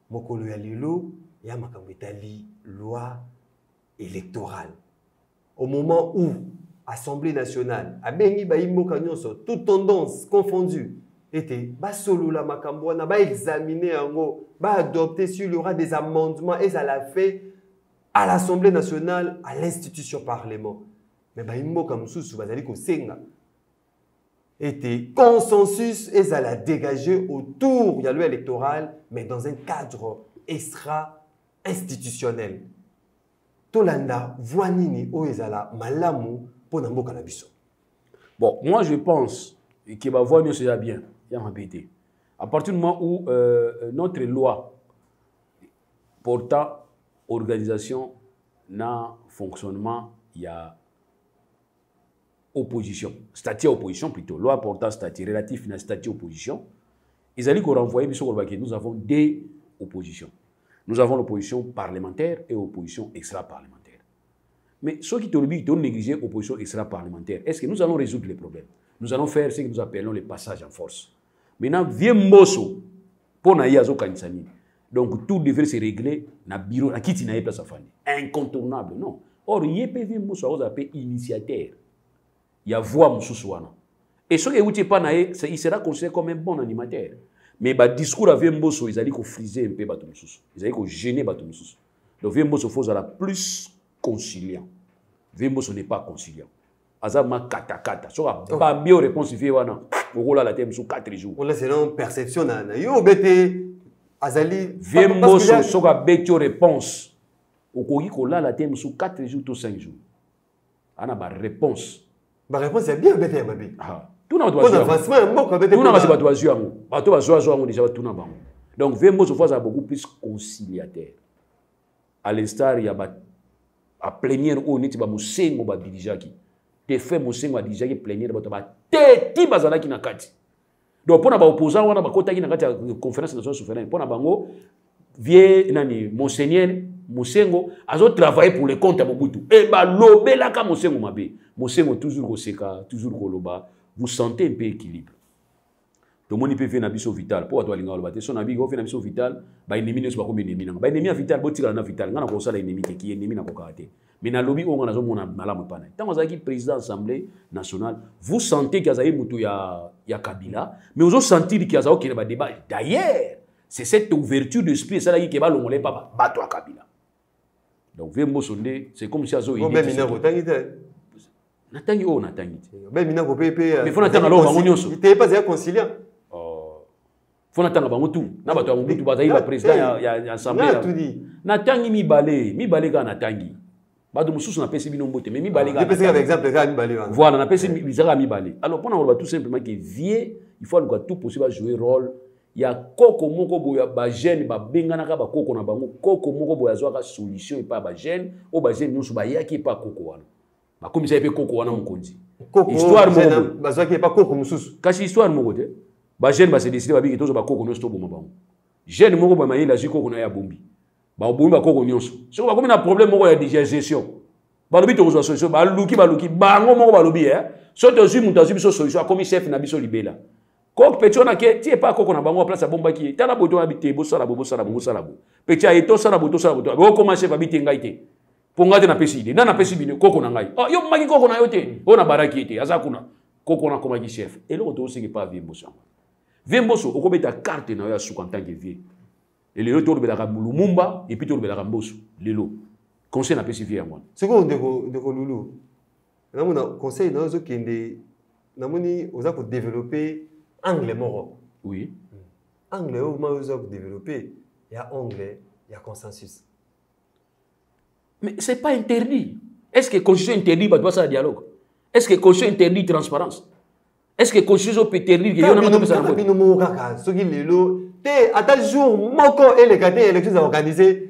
mokolo ya lelo ya makambo etali loi électorale au moment où assemblée nationale abengi bayi mboka nyonso toute tendance confondue ete basolola makambo wana baexamine yango baadopte sur il y aura des amendements ezala fait à l'assemblée nationale à l'institution parlement mais bayi mboka mosusu bazali kosenga ete consensus ezala dégage autour ya loi électorale mais dans un cadre extra institutionnel tolanda voi nini oyo ezala malamu mpo na mboka na biso bon moi je pense que bavoi nyonso eza bien ya mabe te à partir du moment où euh, euh notre loi portant organisation na fonctionnement ya opposition statut opposition plutôt loi portant statut relatif à statut opposition ezali korenvoye biso nous avons deux oppositions nous avons l'opposition parlementaire et opposition extra-parlementaire mais ceux qui ont négligé opposition extra-parlementaire est ce que nous allons résoudre les problèmes nous allons faire ce que nous appelons le passage en force maintenant vieux mboso mpo na ye azokangisa nini donc tout devrait se régler na bureau na kiti na ye place afandi incontournable non or ye mpe vieux mboso akozala mpe initiateur ya voix mosusu wana et soki euti epai na ye il sera considéré comme un bon animateur mais badiscours ya vieux mboso ezali kofrise mpe bato mosusu ezali kogene bato mosusu donc vieux mboso fo ozala plus conciliant vieux mboso n'est pas conciliant aza ma kata kata soki abambi yo réponse vie wana okolala te mosusu 4 jours ola selon perception na na yo obe te azali vie mboso soki abeti yo réponse okoki kolala te mosusu 4 jours to 5 jours ana baréponse baréponse ya bien obete ya mabe ah. tuna basi bato bazwi yango bato bazwazwa yango deja batuna bango donc vie mboso fo azala beaucoup plus conciliateur à l'instar ya ba a plénière oyo neti ba mosengo ba dirigeaki defunt mosengo adirigeaki plénière bato bateti bazalaki na kati donc mpo na baopposant wana bakotaki na kati ya conférence nationale souveraine mpo na bango vie nani monseigneur mosengo azotravaille pour le compte ya mobutu e balobelaka mosengo mabe mosengo toujours koseka toujours koloba vous sentez mpe équilibre tomoni mpe vie na biso vital mpo bato balingaka koloba te so na bigi ofie na biso vital baennemi nyonso bakomi ennemi nanga baennemi ya vital botikala na vital ngai nakosala ennemi te ki ennemi nakokaka te mais nalobi oyo ngai nazomona malamu epai na ye ntango azalaki président assemblée nationale vous sentez ke azali moto ya, ya kabila mais ozosentir ke azakokende badebat d'ailleurs c'est cette ouverture d'esprit esalaki ke balongola epa bato ya kabila donc vie mboso nde c'est comme si azo natangi oyo natangi te euh, fo natanga loko bango nyonso fo natanga bango tu na bato ya mobutu bazali baprésident ya assemblée natangi mibale mibale kaka natangi bato mosusu napesi bino mbote mais mibale ah, voilà napesi bizaka mibale alors mpo na koloba tout simplement ke vie il faut aluka tout possible ajoue rôle ya koko moko boye ya bajeune babenganaka bakoko na bango koko moko boye azwaka solution epai ya bajeune oyo bajeune nyonso bayaki epai ya koko wana bakomisaki mpe koko wana mokonzi histoire mokobazwaki epai koko mosusu kasi histoire moko te bajeune basedeside babiki tozwa bakoko nyonso toboma bango jeune moko boye mayele azwi koko na ye abombi babomi bakoko nyonso soki bakomi na problème moko ya digestion balobi tokozwa solution baluki baluki bango moko balobi e eh, so tozwi moto azwi biso solution akomi chef na biso libela kok peti wana ke ti epa koko na bango place abombaki ye tala boto abi te bosala bo bosala bo bosala bo peti aye tosala bo tosala bo to okoma chef abi te ngai te mpo ngai te napesi ide nani apesi bino koko na ngai oh, yo omaki koko na yo te mm. oyo nabaraki ye te aza kuna koko wana akomaki chef eloko tooseki mpa vie mboso yango vie mboso okobeta karte na yo ya suka ntanke vie elelo tolobelaka lumumba epuis tolobelaka mboso lelo conseil napesi vie yango wana sikoyo ndeko lulu namona conseil na yo ezokende namoni oza ko développer angle moko oui angle oyo ma oza ko développer ya angle ya consensus mais c'est pas interdit est ce que constitution interdit bato basala dialogue est ce que constitution interdit transparence est ce que constitution oyo interdit ke yona mato pesana bino moko kaka soki lelo te ata jour moko eleka te élection eza organisée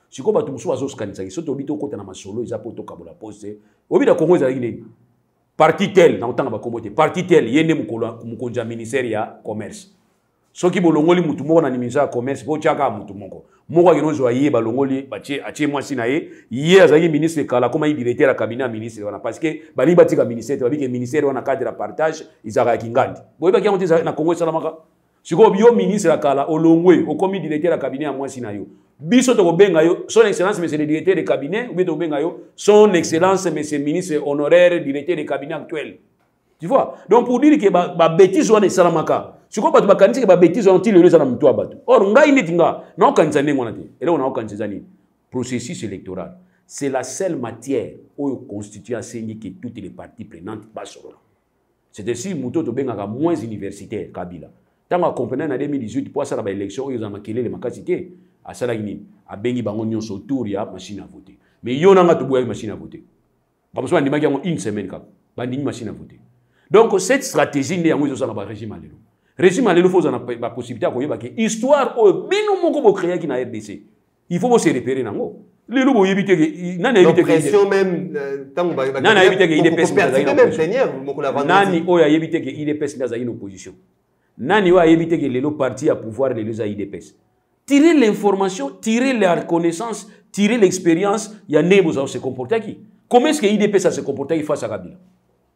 sikoyo bato mosusu bazoskanisaki soki tobi tokota na masolo eza mpo tokabola poste oyebi na kongo ezalaki nini parti tel na kotanga bakombo te parti tel ye nde mokonzi ya ministère ya commerce soki bolongoli motu moko na ministère ya commerce mpo otyaka motu moko moko akende ozwa ye balongoli atie mwasi na ye ye azalaki ministre kala akomaki directeur ya cabinet ya ministre wana parce que balingi batika ministère te babike ministère wana cadre ya partage ezalaka ya kingandi boyebaki yango te na congo esalamaka sikoyo yo ministre ya kala olongwe okomi directeur ya cabinet ya mwasi na yo biso tokobenga yo son excellence monsieur le directeur de cabinet oubien tokobenga yo son excellence monsieur ministre honoraire directeur de cabinet actuel tu vois donc pour dire ke babétise wana esalamaka sikoyo bato bakanisaki babétise wana ti lelo eza na moto ya bato or ngai neti nga naokanisa ndenge wana te eloko naokanisa eza nini processus électoral c'est la seule matière oyo constitue asengi ke toutes les parties prenantes basolola c'est ainsi moto oyo tobengaka moins universitaire kabila ntango acomprena na 2018 mpo asala baélection oyo eza makelele makasi te asalaki nini abengi bango nyonso autour ya machine à voter mais yo nanga toboyaki machine à voter bamosusu bandimaki yango une semaine kaka bandimi machine à voter donc cette stratégie nde yango ezosala barégime ya lelo régime ya lelo fo oza na bapossibilité ya koyeba ke histoire oyo bino moko bocreaki na rdc il faut bo se repérer nango lelo boyebi te nani ayebi tekenani oyo ayebi te ke idps nde azali na opposition nani oyo ayebi te ke lelo parti ya pouvoir lelo eza idps tirer l'information tirer la reconnaissance tirer l'expérience ya ndenge bozala se comportaki comment est ce que idps ase comportaki face ya kabila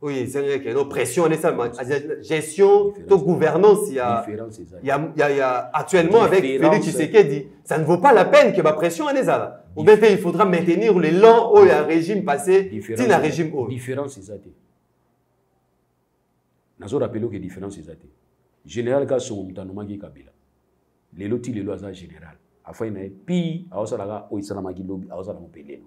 oyo ezangi keno pression wana esalema gestion to gouvernance ya, ya, ya, ya actuellement avec félix tshisekedi ça ne vaut pas la peine que bapression wana ezala ou bien te il faudra maintenir le lent oyo ya régime passé ti na régime oyo différence eza te nazo rappele oke différence eza te général kasongo moto anomaki kabila lelo ti lelo aza général afai na ye pi aosalaka oyo esalamaki lobi aosala mope lelo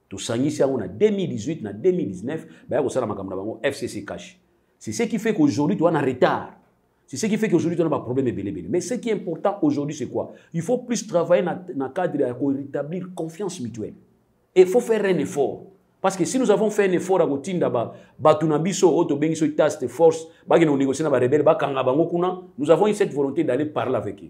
tosangisi yango na 2018 na 2019 baya kosala makambo na bango fcc cash c'est ce qui fait qu'aujourd'hui toa na retard c'est ce qui fait qu'aujourd'hui toa na baproblème ebelebele mais ce qui est important aujourd'hui c'est quoi il faut plus travailler na, na cadre ya korétablir confiance mutuelle et il faut faire un effort parce que si nous avons fait un effort ya kotinda bato na biso oyo tobengi soki taste force bakende konégocier na barebele bakanga bango kuna nous avons eu cette volonté d'aller parler avec eux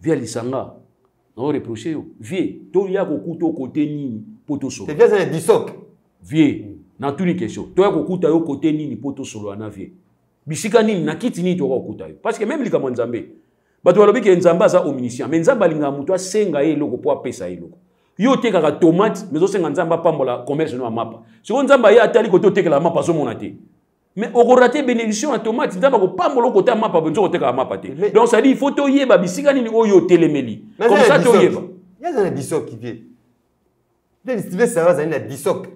vie ya lisanga nao reproche yo vie toya kokuta okote nini mpo tosolola vie natuni question toya kokuta yo kote nini mpo tosolola na vie bisika nini na kiti nini tokoka kokuta yo parce que meme likambo ya nzambe bato balobi ke nzambe aza omniscient mais nzambe alingaka moto asenga ye eloko mpo apesa ye eloko yo otekaka tomate mais osenga nzambe apambola commerce no ya mapa sikoyo nzambe aye atali kote otekela mapa azomona te mais okorate bénédiction ya tomate nzambe akopambola okota mapa bonzo kotekaka mapa te donc sadi il faut toyeba bisika nini oyo otelemeli comme ça toyeba yaza na bisoki vie vie sara azali na bisoki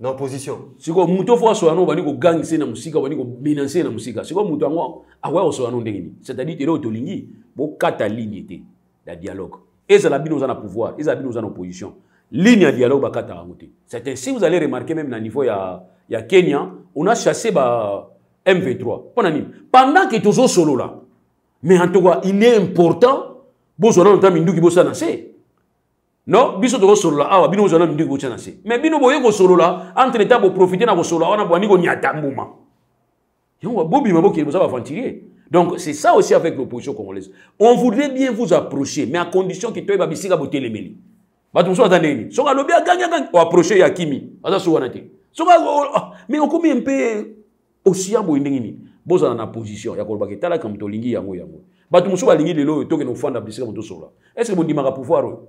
na opposition sikoyo moto fo asola no obandi kogangisa ye na mosika obandi komenanse ye na mosika sikoyo moto yango akoya kosola no ndenge nini c'est-à-dire tere oyo tolingi bokata ligne te ya dialogue ezala bino oza na pouvoir ezala bino oza na opposition ligne ya dialogue bakataka yango te c'est ainsi vous allez remarquer même na niveau ya, ya kenya on a chassé ba m23 mpo na nini pendant que tozosolola mais en tout cas il est important bozwa nano ta minduki bosa na se non biso tokosolola awa bino bozwa na minduki bosa na se mais bino boye kosolola entre temps boprofite na kosolola wana boyandi konyata mbuma yango babobima bokende boza baventurier donc c'est ça aussi avec l'opposition congolaise on voudrait bien vous approcher mais à condition ke toyeba bisika botelemeli bato mosusu baza ndenge nini soki alobi agangi agangi oapproche ya kimi aza so wana te soki ah, mais okomi mpe osiya boye ndenge nini bozala na position ya kolobaka etalaka moto olingi yango yango bato mosusu balingi lelo oyo tokende kofanda bisika moto osola est ce que bondimaka pouvoir oyo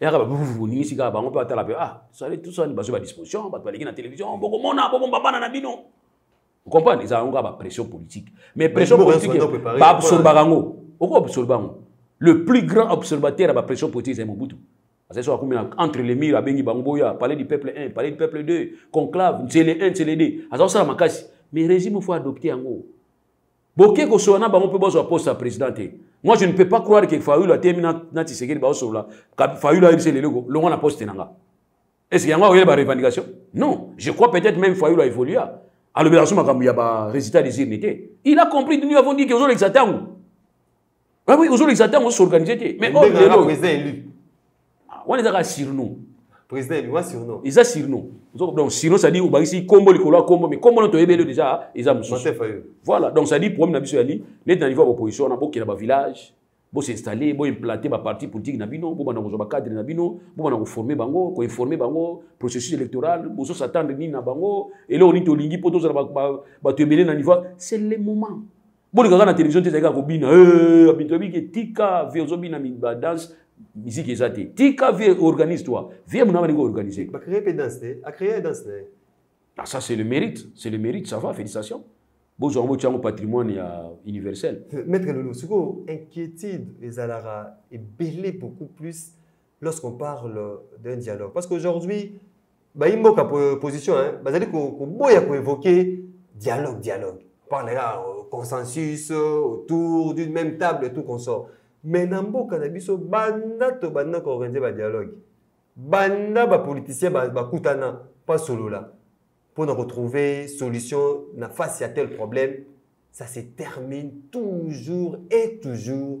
yaka boningisi kaka bango mpe batala mpe ah sali tout ça bazwi badisposition bato baleki na télévision bokomona bokomba bana na bino okomprendre ezala yango kaka bapression politique mais pression politique baabsorbaka yango okoabsorbe yango le plus grand observateur ya bapression politique ezali mobutu azali soki akomi entre le mur abengi bango boya palais du peuple 1 palais du peuple 2 conclave nsele 1 nsele 2 aza kosala makasi mais régime fo adopte yango boke kosolola na bango mpe bozwa poste ya président te moi je ne peux pas croire que fayulu ateyemi na tisekedi baosolola fayulu ayebisa leleko longwa na poste na nga est ce que yango akoyela barevendication non je crois peut-être même fayulu aévolua alobelaka so makambo ya barésultat des urne te il a compris nous avons dit que ozolekisa ntango Ah oui, ozolekisa ntango osorganise te mais oyo lelo ah, wana ezaka surnom président elingi wa surnom eza surnom donc surnom cest à dire obakisi nkombo likolo ya nkombo mais nkombo no toyebi elio déjà eza mosusu voilà donc cest à dire problème na biso yali neti na niveau ya baopposition wana bokenda bavillage bosinstalle boimplante baparti politique na bino bobanda kozwa bacadre na bino bobanda koforme bango koinforme bango processus électoral bozosa tendre nini na bango eloko nini tolingi mpo tozala bato ebele na niveau c'est le moment boleka kaka na télévision te ezali kaka kobina eh, abintu abiki tika vie ozobina badance miziki eza te tika vie organise toi vie mona balingi koorganize bacree mpe danse te acree danse naye ah, ça c'est le mérite c'est le mérite ça va félicitations bozwa yango botya yango patrimoine ya universel maître lolo sikoyo inquiétude ezalaka ebele beaucoup plus lorsqu'on parle d'un dialogue parce qu'aujourd'hui bayi mboka position hein, bazali koboya koévoquer dialogue dialogue parle là euh, consensus euh, autour d'une même table et tout consort mais na mboka na biso banda tobanda koorganize badialogue banda bapoliticien bakutana ba basolola mpo na kotrouve solution na face ya tel problème ça se termine toujours et toujours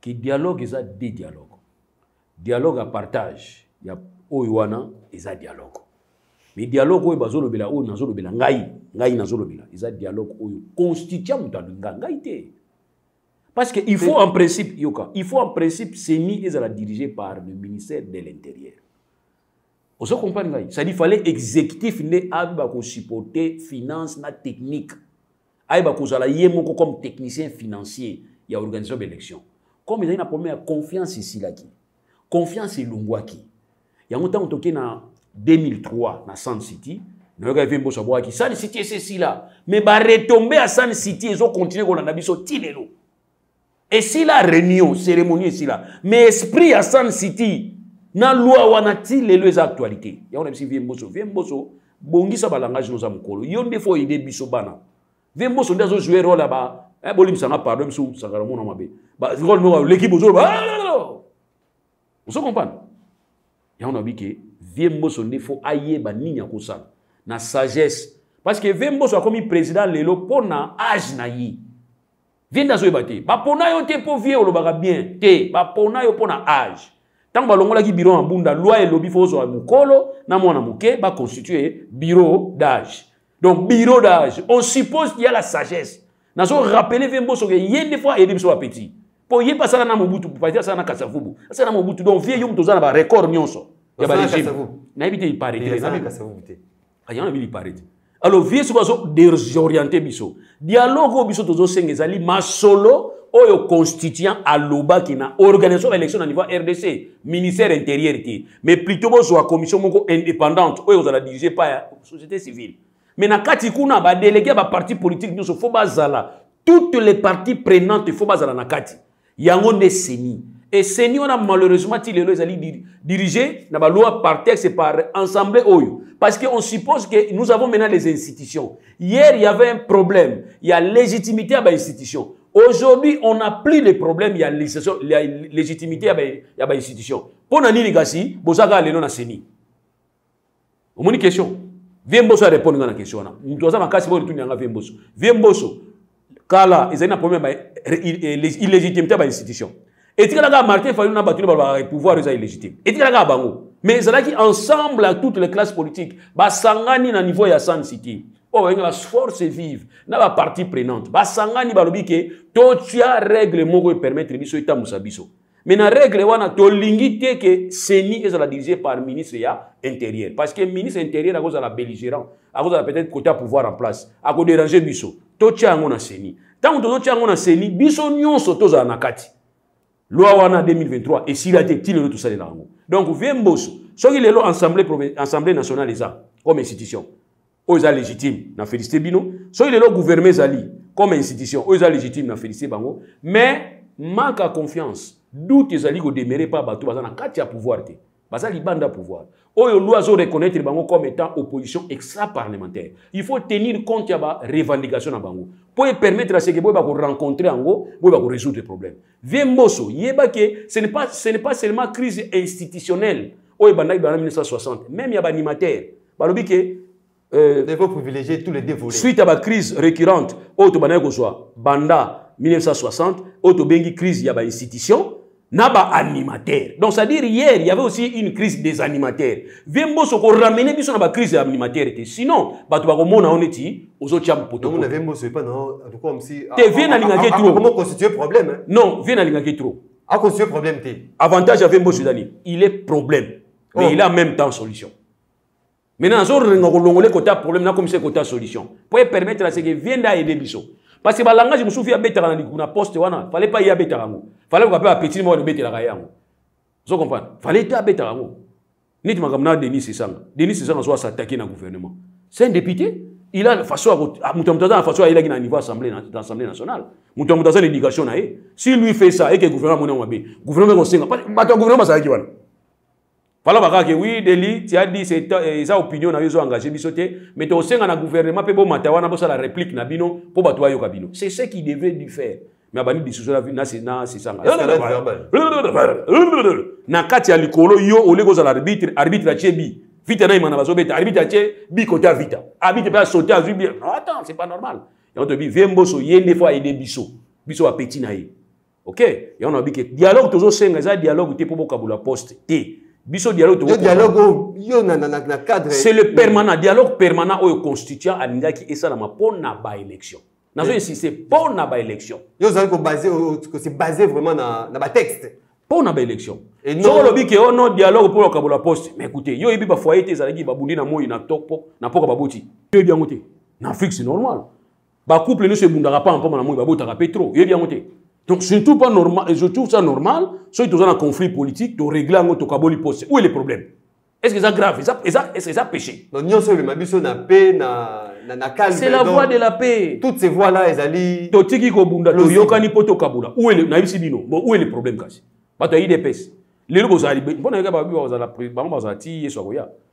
ki dialogue eza de dialogue dialogue ya partage ya oyo wana eza dialogue me dialogue oyo bazolobela oyo nazolobela ngai ngai nazolobela eza dialogue oyo constitia moto alinga ngai te parce que il faut en principe yoka il faut en principe semi ezala dirigé par le ministère de l'intérieur ozo comprendre ngai cest fallait exécutif nde aba kosupporte finance na technique ayeba kozala ye moko comme technicien financier ya organisation ba élection comme ezali na problème ya confiance esilaki confiance elongwaki yango ntango toke na 2003 na sun city nayoka epe mboso abwaki sun city esi esila mais baretombe ya sun city ezokontinue kolanda biso ti lelo esila reunion cérémonie esila mais esprit ya san city na loi wana ti lelo eza actualité yango na bisi vie mboso vie mboso bongisa balangage noza mokolo yo nde fo oyede biso bana vie mboso nde azojoue role ya ba eh, bolimbisa nga pardon biso osakana mona mabe role moko oleki bozoloba ozo comprendre yango nabi ke vie mboso nde fo ayeba nini akosala na sagesse parce que vie mboso akomi président lelo mpo na age na ye vie nde azoyeba te bapona yo te mpo vie olobaka bien te bapona yo mpo na age ntango balongolaki biro na bunda loi elobi fo ozwa mokolo na mwana moke baconstitue biro d'age donc biro d'age on suppose ya la sagesse nazo rappele vie mboso ke ye nde fo ayede biso bapetit mpo ye mpe asala na mobutu pati asala na kasavubu asala na mobutu donc vie yo moto oza na barecord nyonso ya barégime nayebi te iparete aya na bili parete alors vie siko azo desorienter biso dialogue oyo biso tozosenga ezali masolo oyo constituant alobaki na organisation ya élection na niveau ya rdc ministère intérieur te mais plutôt bozwa commission moko indépendante oyo ekozala dirige pa ya société civile mais na kati kuna badelege ya baparti politique nyonso fo bazala toutes les parties prenantes fo bazala na kati yango nde seni e seni wana malheureusement ti lelo ezali dirige na baloi par texte par ensemble oyo parce que on suppose que nous avons maintenant les institutions hier il y avait un problème il y a légitimité ya bainstitution aujourd'hui on a plus de problème ya légitimité ya bainstitution mpo na nini kasi bozaka lelo na seni omoni question vie mboso arépondre nga na question wana moto aza makasi boyo lituni yanga vie mboso vie mboso kala ezali na problème ya eh, illégitimité ya bainstitution etikala kaka martin fayulu na bato balobaka pouvoir eza illégitime etikala kaka bango mais ezalaki ensemble ya toutes les classes politiques basangani na niveau ya san city oyo babengi la force vive na bapartie prenante basangani balobi ke totya règle moko epermettre biso etambusa biso Mais na règle wana tolingi te que CENI ezala dirigé par ministre ya intérieur parce que ministre intérieur akozala belligérant akozala peut-être côté pouvoir en place ako déranger biso totya yango na CENI ntango tozotya yango na CENI biso nyonso tozala na kati loi wana 2023 esila te ti lelo tosalela yango donc vie mboso soki lelo assemblée, assemblée nationale eza comme institution oyo eza légitime na félicité bino soki lelo gouvernement ezali comme institution oyo eza légitime na félicité bango mais manque ya confiance doute ezali kodemere mpa bato baza na kati ya pouvoir te baza libanda pouvoir oyo loi azo reconnaître bango comme étant opposition extra parlementaire il faut tenir compte ya ba revendication na bango mpo epermettre ya seke boyeba korencontre yango boyeba korésoudre problème vie mboso yeba ke ce n'est pas, ce n'est pas seulement crise institutionnelle oyo ebandaki bana 1960 même ya baanimateur balobi ke euh, niveau privilégié tous les deux volets suite à ba crise récurrente oyo tobandaki kozwa banda 1960 oyo tobengi crise ya ba institution na ba animateur donc c'est à dire hier il y avait aussi une crise des animateurs vie mboso koramene biso na ba crise ya animateur te sinon bato bakomona yo neti ozotya mopotote vie nalingaki trop non vie nalingaki trop aconstitue problème te avantage ya vie mboso ezali il est problème mais oh. il a en même temps solution maintenant azolinga kolongola ekota problème nakomisa ekota solution mpo epermettre ya seke vie nde aede biso parce que balangage mosusu abetaka na liku na poste wana fale pa ye abetaka yango fale koka mpe apetini moko obetelaka ye yango ozo comprendre fale te abetaka yango neti makambo na denis esanga denis esanga azo asatake na gouvernement c'est un député il a façon moto ya moto aza na façon ayelaki na niveau assemblée l'assemblée nationale moto ya moto aza na éducation na ye si lui fait ça eke gouvernement amoni yango mabe gouvernement ekosenga bato ya gouvernement bazalaki wana Voilà bakaka ke oui Deli tu as dit c'est eh, eza opinion na yo zo engagé biso te mais to senga na gouvernement pe bo mata wana bo sala réplique na bino po ba to ayoka bino. C'est ce qui devait du faire. Mais abani discussion na na c'est na c'est sanga. Na kati ya likolo yo oleko za l'arbitre arbitre a chebi. Vita na imana bazo beta arbitre a che bi côté vita. Arbitre pe a sauter azui bien. Non attends c'est pas normal. Et on te dit vieux mboso yende fois aider biso. Biso a petit na ye. ok yango nabi ke dialogue tozosenga eza dialogue te mpo bokabula poste te biso dialogue c'est le permanent dialogue permanent oyo constituant alingaki esalama mpo na baélection nazo insiste mpo na baélection yo ozali kose base vraiment na, na batexte mpo na baélection soko olobi ke o oh non dialogue mpo okabola poste mais écoute yo oyebi bafoye te ezalaki babundi na moi na toko na mpoka baboti toyebi yango te na afrique c'est normal ba couple nioso ebundaka pa mpoma na moi babotaka pe trop oyebi yango te donc surtout pas normal je trouve ça normal soki toza na conflit politique toregle yango tokaboli poste où est le problème est ce que eza grave eza, eza, eza, eza péché donc nionso emema biso na pe na c'est la voie de la paix toutes ces voies là ezali totiki kobunda toyokani mpo tokabola nayebisi bino bon où est le problème kasi bato ya idps lelo bozali mpo nayokaka babi bazala bango bazala ti yesu akoya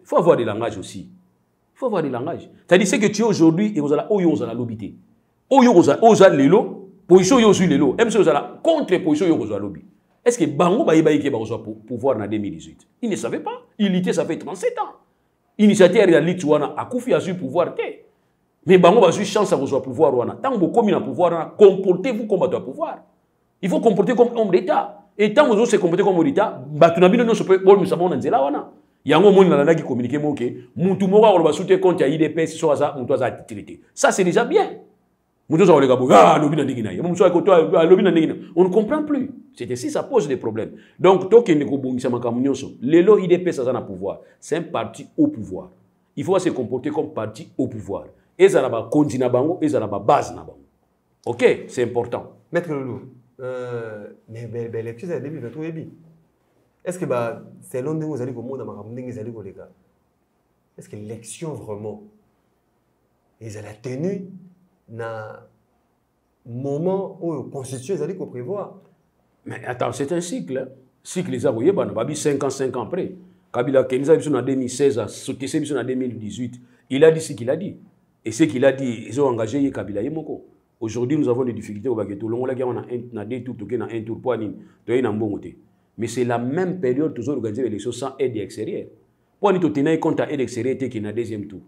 Il faut avoir des langages aussi. Il faut avoir des langages. C'est-à-dire, c'est que tu es aujourd'hui et ozala oyo ozala lobi te. Oyo ozala oza lelo, position yo ozui lelo, même si ozala contre position yo ozala lobi. Est-ce que bango ba yebaye ke ba ozwa pouvoir na 2018? Ils ne savaient pas. Il était ça fait 37 ans. Initiateur ya lutte wana akufi azui pouvoir te. Mais bango bazui chance ya kozwa pouvoir wana. Tango bokomi na pouvoir wana, comportez-vous comme bato ya pouvoir. il faut comporter comme homme d'état et ntango ozo se comporter comme homme d'état bato na bino nyonso mpe bolmisa bango na nzela wana yango omoni nalandaki communiqué moko ke mutu moko akoloba sute compte ya idps so aza mutu aza atitire te ça c'est déjà bien mutu oza koleka boye ah, alobi na ndenge na ye mosusu alobi na ndenge na on ne comprend plus c'est ainsi ça pose des problèmes donc tokende kobongisa makambo nyonso lelo idps aza na pouvoir c'est un parti au pouvoir il faut se comporter comme parti au pouvoir ezala bakonzi na bango ezala babase na bango ok c'est important maître lulu euh, mais baélection ya 2023 oyebi est ce que ba selon ndenge ozali komona makambo ndenge ezali koleka est ce que l'élection vraiment ezala tenue na moment oyo constitution ezali koprévoir mais attends c'est un cycle cycle eza koyebana babi 5 ans 5 ans après kabila akendisa biso na 2016 asukise biso na 2018 il a dit ce qu'il a dit Et ce qu'il a dit, ils ont engagé ye Kabila ye moko. Aujourd'hui, nous avons des difficultés au Baketo. Longola qui on a un, na deux tours, toqué na un tour, point nini. Toye na mbongo te. Mais c'est la même période toujours organiser l'élection sans aide extérieure. Point nini totenai compte à aide extérieure qui na deuxième tour.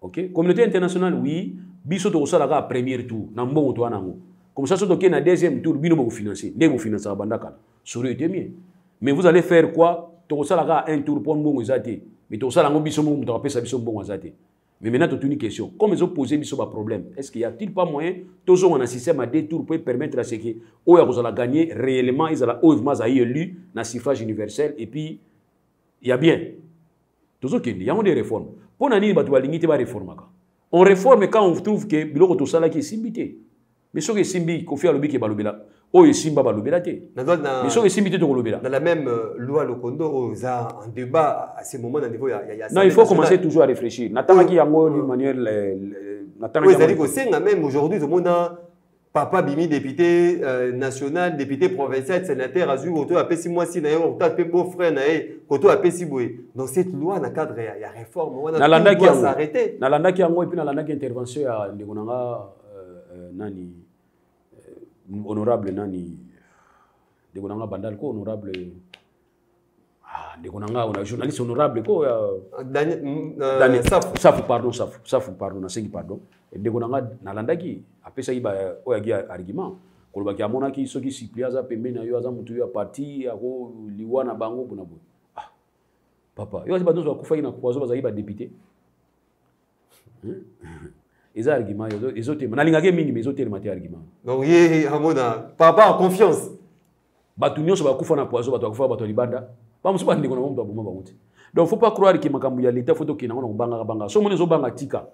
Ok? Communauté internationale, oui. Biso tokosala kaka premier tour. Na mbongo toya nango. Comme ça, soki toke na deuxième tour, bino boko financer. Nde bo financer bandaka. solo ete mie mais vous allez faire quoi tokosala kaka un tour mpo mbongo eza te mais tokosala yango biso moko moto akapesa biso mbongo aza te mais maintenant totuni question comme ezopose biso baproblème est ce qu'il y a t-il pas moyen tozonga na système ya deux tour mpo epermettre ce que oyo akozala gagne réellement ezala oyo vraimen azali élu na suffrage universel et puis ya bien tozokende yango nde réforme mpo na nini bato balingi te bareformaka on réforme quand on trouve que biloko tosalaki esimbi te mais soki esimbi kofi alobi ke balobela oyo esimba balobela te mais soki esimbi te tokolobela dans la même euh, loi lokondo oyo eza en débat à ce moment na niveau ya non il faut commencer toujours à réfléchir natangaki yango d'une manière natangaki ezali kosenga même aujourd'hui tomona papa bimi député euh, national député provincial sénateur azwi koto apesi mwasi na ye koto ape beau frère na ye koto apesi boye dans cette loi na cadre ya, ya réforme wana nalandaki yango nalandaki yango epuis nalandaki intervention ya ndeko na nga euh, nani euh, honorable nani ndeko na nga bandal ko honorable ah, ndeko na nga ona journaliste honorable ko ya ah, euh, safu safu pardon safu safu pardon nasengi pardon ndeko na nga nalandaki apesaki oyo agi argument kolobaki amonaki soki sipli aza pembeni na yo aza motu yo ya parti ako liwa na bango mpona boye ah papa yo azi bato nyonso bakufaki na poison bazalaki badepute eza argument ezotelema nalingaka ye mingi mais ezotelema te argument donc ye yango na papa en confiance bato nyonso bakufa na poison bato bakufa bato ya libanda bamosusu bandeko na bango moto aboma bango te donc faut pas croire ke makambo ya leta fo tokende yango na kobangaka bangaka so omoni ezobanga tika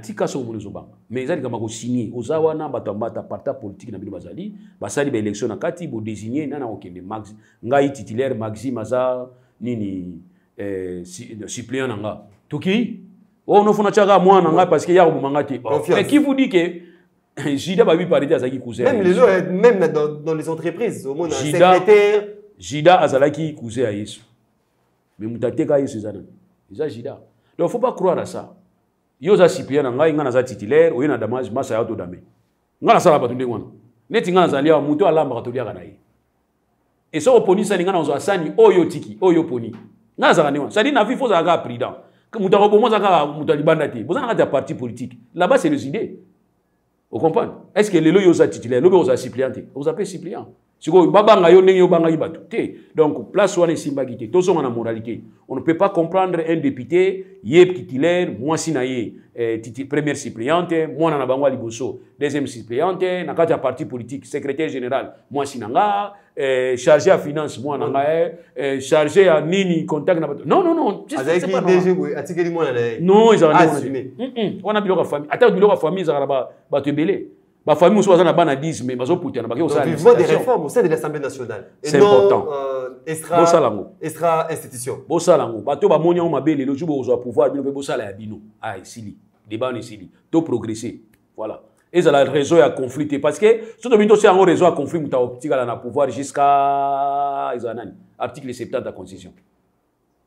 tika so omoni ezobanga mais eza likambo ya kosigne oza wana bato ya mbata parti politique na bino bazali basali baélection na kati bodesigne nani akokende max ngai titulaire maxime aza nini eh, si, suppléant na nga toki oyo oh, nofuna tiaka mwana nga parce que ya koboma nga te oh, mais qui vous dit que jida babi parité azalaki cousin même lelo eh, même dans, dans les entreprises omona secrétaire jida azalaki cousin ya yesu mais moto ateka yesu eza nani eza jida donc faut pas croire à ça yo oza suppléant na ngai ngai naza titulaire oye na damage masa ya to dame ngai nasala bato ndenge wana neti ngai nazali awa moto alambaka toliaka na ye Et soko poni sani nga na ozwa sani oyo tiki oyo poni. Nga azaka newa. Sadi na vie faut zaka prudent. Mutu akobomo zaka mutu alibanda te. Boza na kati ya parti politique. Là-bas c'est les idées. Vous comprenez Est-ce que lelo yoza titulaire, lobi oza suppliant te. Oza pe suppliant. Siko babanga yo ndenge yo banga ibatu. Te. Donc place wana esimba kite. Tozo na moralité. On ne peut pas comprendre un député yeb titulaire, moi si na ye eh, titi, première suppliante, moi na bango liboso, deuxième suppliante, na kati ya parti politique, secrétaire général. mwasi na nga eh, charge ya finance mwana nga eh, eh, charge ya nini contact na bato non non non atikeli mwana na ye non ezala ah, wana biloko ya famille ata biloko ya famille ezalaka na bato ebele bafamille mosusu baza na bana 10 mais bazoputana bake kosala bosala yango bosala yango bato bamoni yango mabe lelo ju bokozwa pouvoir bino mpe bosala ya bino ah, esili deba wana esili to progresser voilà ezala réseau ya conflit te parce que soki tobini tosi yango réseau ya conflit moto akotikala na pouvoir jusqu'à ezala nani article 70 ya constitution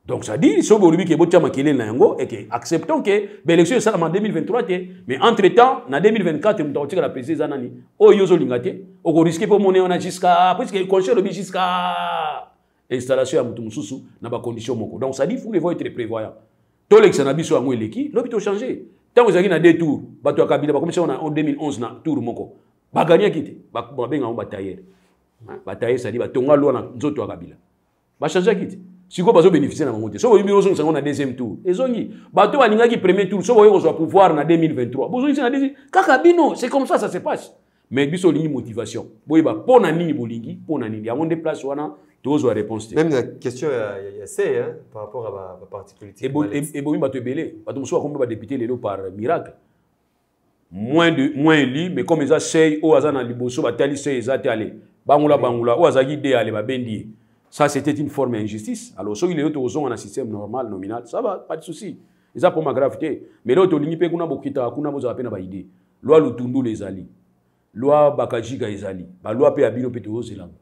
donc ça dit soki olobi ke botia makelele na yango eke acceptons ke baélection esalama 2023 te mais entre temps na 2024 moto akotikala président eza nani oyo yo ozolinga te okoriske mpe omone wana jusqu'à puisque constitution elobi jusqu'à installation ya mutu mususu na ba condition moko donc ça dit vous devez être prévoyant tolekisa na biso yango eleki lobi tochange ntango ezalaki na deux tour bato ya kabila bakomisi yango na 2011 na tour moko baganyaki te babenga yango batayere batayere sadi batonga lwa na nzoto ya kabila bachangeaki te sikoyo bazobénéficie na bango te soki oyebi ozongisa yango na deuxième tour ezongi bato balingaki premier tour soki oye kozwa pouvoir na 2023 bozongisi na deuxième kaka bino c'est comme ça ça se passe mais biso olingi motivation boyeba mpo na nini bolingi mpo na nini yango nde place wana tozwa réponse te même na question ya, ya, ya se hein, par rapport à ba, ba parti politique ebomi bato ebele bato mosusu bakomi badepute lelo par miracle moins de moins élu mais comme eza sey oyo aza na liboso batali sey eza te ale bangula bangula oyo azalaki de ale babendi ye ça c'était une forme ya injustice alors soki lelo tokozonga na système normal nominal ça va pas de souci eza mpo ma grave te mais lelo tolingi mpe kuna bokitaka kuna bozala mpe na baidée loi lutundula ezali loi bakajiga ezali baloi mpe ya bino mpe toyozelanga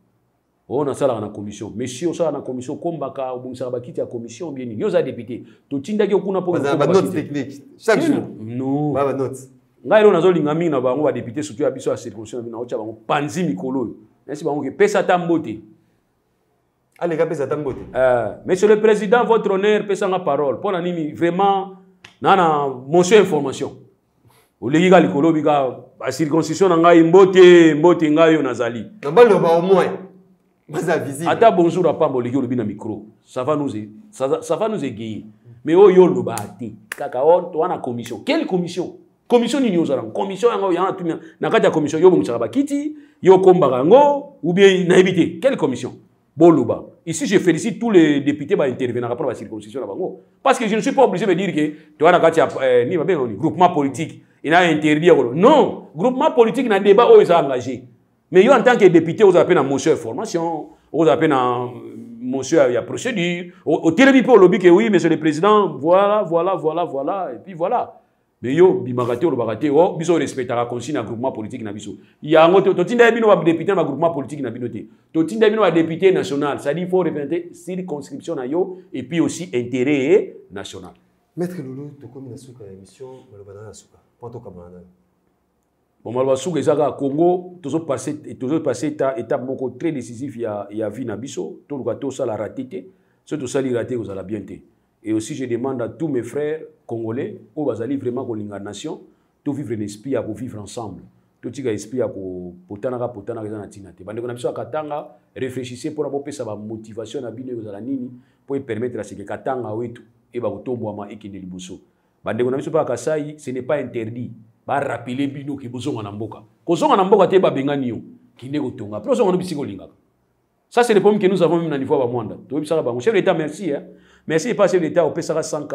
oyo nasalaka na commission mais si osalaka na commission okombaka obongisaka bakiti ya commission bien nini yo oza député totindaki yo kuna mpo ngai eloo nazolinga mingi na bango badepute surtout ya biso ya circonstitution na bino naotya bango panzi mikolo oyo nayesi bango ke pesa ata mbote aleka apesa ata mbote euh, monsieur le président votre honneur pesanga parole mpo na nini vraiment naa na motion information oleki ka likolo obi ka bacirconcision na ngai mbote mbote ngai oyo nazali nabaloba au moins baza visible ata bonjour apamba oleki olobi na micro ça va nous e, ça, ça va nous égayer mais oyo oloba te kaka wana commission quelle commission commission nini ozala commission yango yana tuna na kati ya commission yo bongisaka bakiti yo okombaka yango ou bien nayebi te quelle commission boloba ici je félicite tous les députés baintervenaka mpona bacirconcision na bango parce que je ne suis pas obligé de dire que toya na kati ya eh, nini babenga nini groupement politique ena interdit ya kolo non groupement politique na débat oyo eza engagé mais yo en tant que député ozala mpe na motion ya formation ozala mpe na monsieur ya procédure otelemi mpe olobi ke oui monsieur le président voilà voilà voilà voilà et puis voilà mais yo obimaka te olobaka te o oh, biso orespectaka consigne ya groupement politique na biso yango te totindaki bino badepute na bagroupement politique na bino te totindaki bino badepute national cestadi faut représente circonscription na yo et puis aussi intérêt national maître lulu tokomi na suka ya émission maloba na na suka mpo tokabana nayo bon maloba suka eza kaka congo tozopasse eta étape moko très décisif ya, ya vie na biso toluka tosala rate te soki tosali rate ekozala bien te et aussi je demande à tous mes frères congolais oyo bazali vraiment kolinga nation tovivre na esprit ya kovivre ensemble totika esprit ya kopotanaka potanaka eza na ntina te bandeko na biso ya katanga réfléchissez mpona bopesa bamotivation na bino ekozala nini mpo epermettre aseke katanga wetu eba kotombwama ekende liboso Bandeko na biso pa Kasai, ce n'est pas interdit. Ba rappeler bino ki bozonga na mboka. Kozonga na mboka te babengani yo. Kinde kotonga. Après ozonga no bisiko lingaka. Ça c'est le problème que nous avons même na niveau ba Mwanda. To bisaka bango. Chef d'État merci hein. Merci pas chef d'État opesaka 100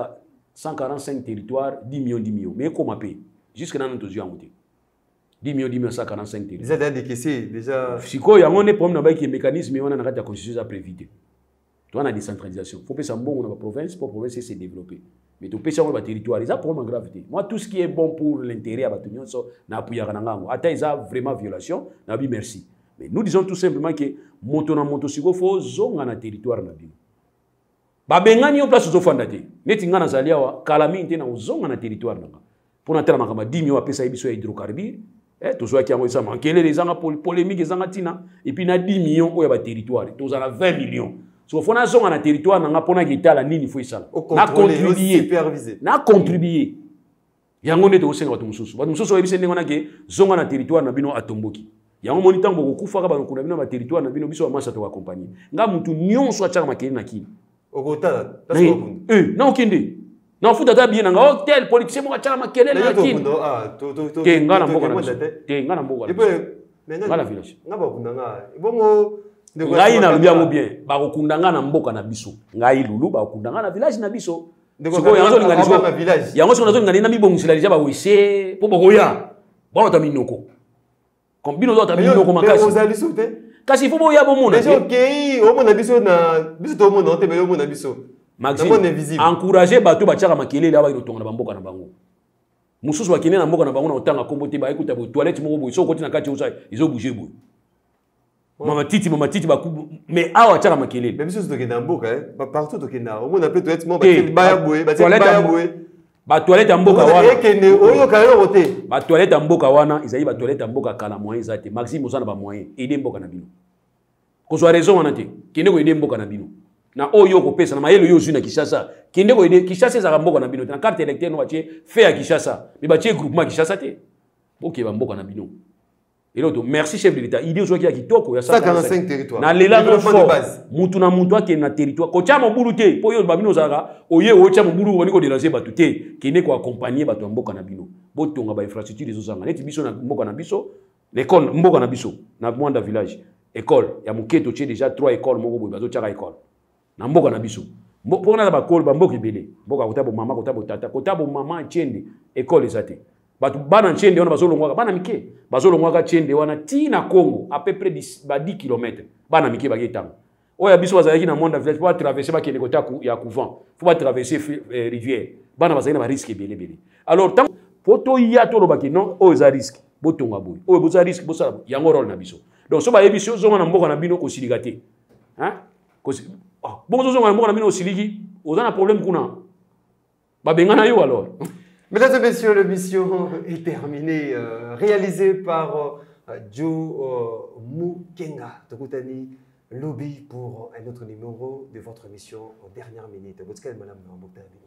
145 territoires 10 millions 10 millions. Mais comment payer? Jusque nanu tozwi yango te. 10 millions 10 millions 145 territoires. Déjà déjà décaissé déjà. Sikoyo yango ne problème na ba ki mécanisme wana na kati ya constitution za prévité. toza na décentralisation faut pesa mbongo na ba province pour province ese développe mais topesi yango na baterritoire eza problème grave te moi tout ce qui est bon pour l'intérêt ya bato nyonso na apuyaka na nga yango ata eza vraiment violation na bi merci mais nous disons tout simplement ke moto na moto sikoyo fo ozonga na territoire na bino babengani yo place ozofanda te neti ngai nazali awa kala mingi te na ozonga na territoire na nga mpo na tala makambo ya dimi oyo apesaki biso ya hydrocarbure eh, tozwaki yango eza mankelele ezanga polémique ezanga ntina epuis na 10 million oyo ya baterritoire tozala 20 million soko fo nazonga na territoire na nga mpo naki etala nini fo esala na contribue yango nde tokosenga bato mosusu bato mosusu oyebisi ndenge wana ke zonga na territoire na bino atomboki yango moni ntango bokokufaka banokuna bino ya baterritoire na bino biso bamasa tokoakompagne nga motu nyonso atyaka makeli na kini okotala na okende na ofuta ata biye na nga hotel oh, politicien moko atyaka makelele na kin ah, te nga na mboka na biso te nga na mboka nga na village ngai nalobi yango bien bakokunda nga na mboka na biso ngai lulu bakokunda nga na village na biso sikoyo yango soki nazolinga nde namibongisela deja bawese mpo bokoya baota minoko comme bino ozalaka minoko makasi ozala lisusu te kasi ifo boya bomona te okei omona biso na biso tomona yo te me omona biso encourage bato batyaka makelele awa inotonga na bamboka na bango mosusu bakende na mboka na bango na kotanga nkombo te baye kuta botoilette moko boye soki okoti na kati osa ezobouge boye Oh. mama titi mama titi bakubu mais awa atyaka makelele mais biso tokenda mboka eh. partout tokenda omona mpe toyeti mo batie libaya boye batie libaya boye batoilete ya mboka wanaekende oyoka eloko te batoilete ya mboka wana ezali batoilete ya mboka kala moyen eza te maxime oza na bamoyen ede mboka na bino kozwa raison wana te kende koyede mboka na bino na oyo okopesa na mayele oyo ozwi na kinshasa kende koyede kinshasa ezalaka mboka na bino te na carte électeur no batie fe ya kinshasa me batie groupement ya kinshasa te bokeba mboka na bino eloto merci chef de l'état idée ozwaki ya kitoko ya 145 territoire na lela no fort mutu na mutu akende na territoire kotya mobulu te mpo yo babino ozalaka oye otya mobulu obandi koderange bato te kende koaccompagne bato ya mboka na bino botonga bainfrastructure ezozanga neti biso na mboka na biso lekole mboka na biso na mwanda village ekole ya moke totye déjà trois ekole moko boye bazotyaka ekole na mboka na biso mpo wana na bakolo bamboka ebele mboka kota bomama kota botata kota bomama ncende ekole eza te bato bana ncende wana bazolongwaka bana mike bazolongwaka ncende wana ti na congo à peu près ba 10 km bana mike bake ntango oyo ya biso bazalaki na monde ya village mpo batraverse bakende kota ya couvent mpo batraverse eh, rivière bana bazali na bariske ebele ebele alors ntango mpo toya tolobaki non oyo eza riske botonga boye oyo boza riske bosala yango role na biso donc so bayebi si ozonga na mboka na bino kosilika te Ah, bongo tozonga na mboka na bino osiliki oza na problème kuna babengana yo alors mesdames et messieurs l'émission est terminée euh, réalisée par euh, joe euh, mukenga tokutani lobi pour un autre numéro de votre émission dernière minute botikali malamu na mboka ya bino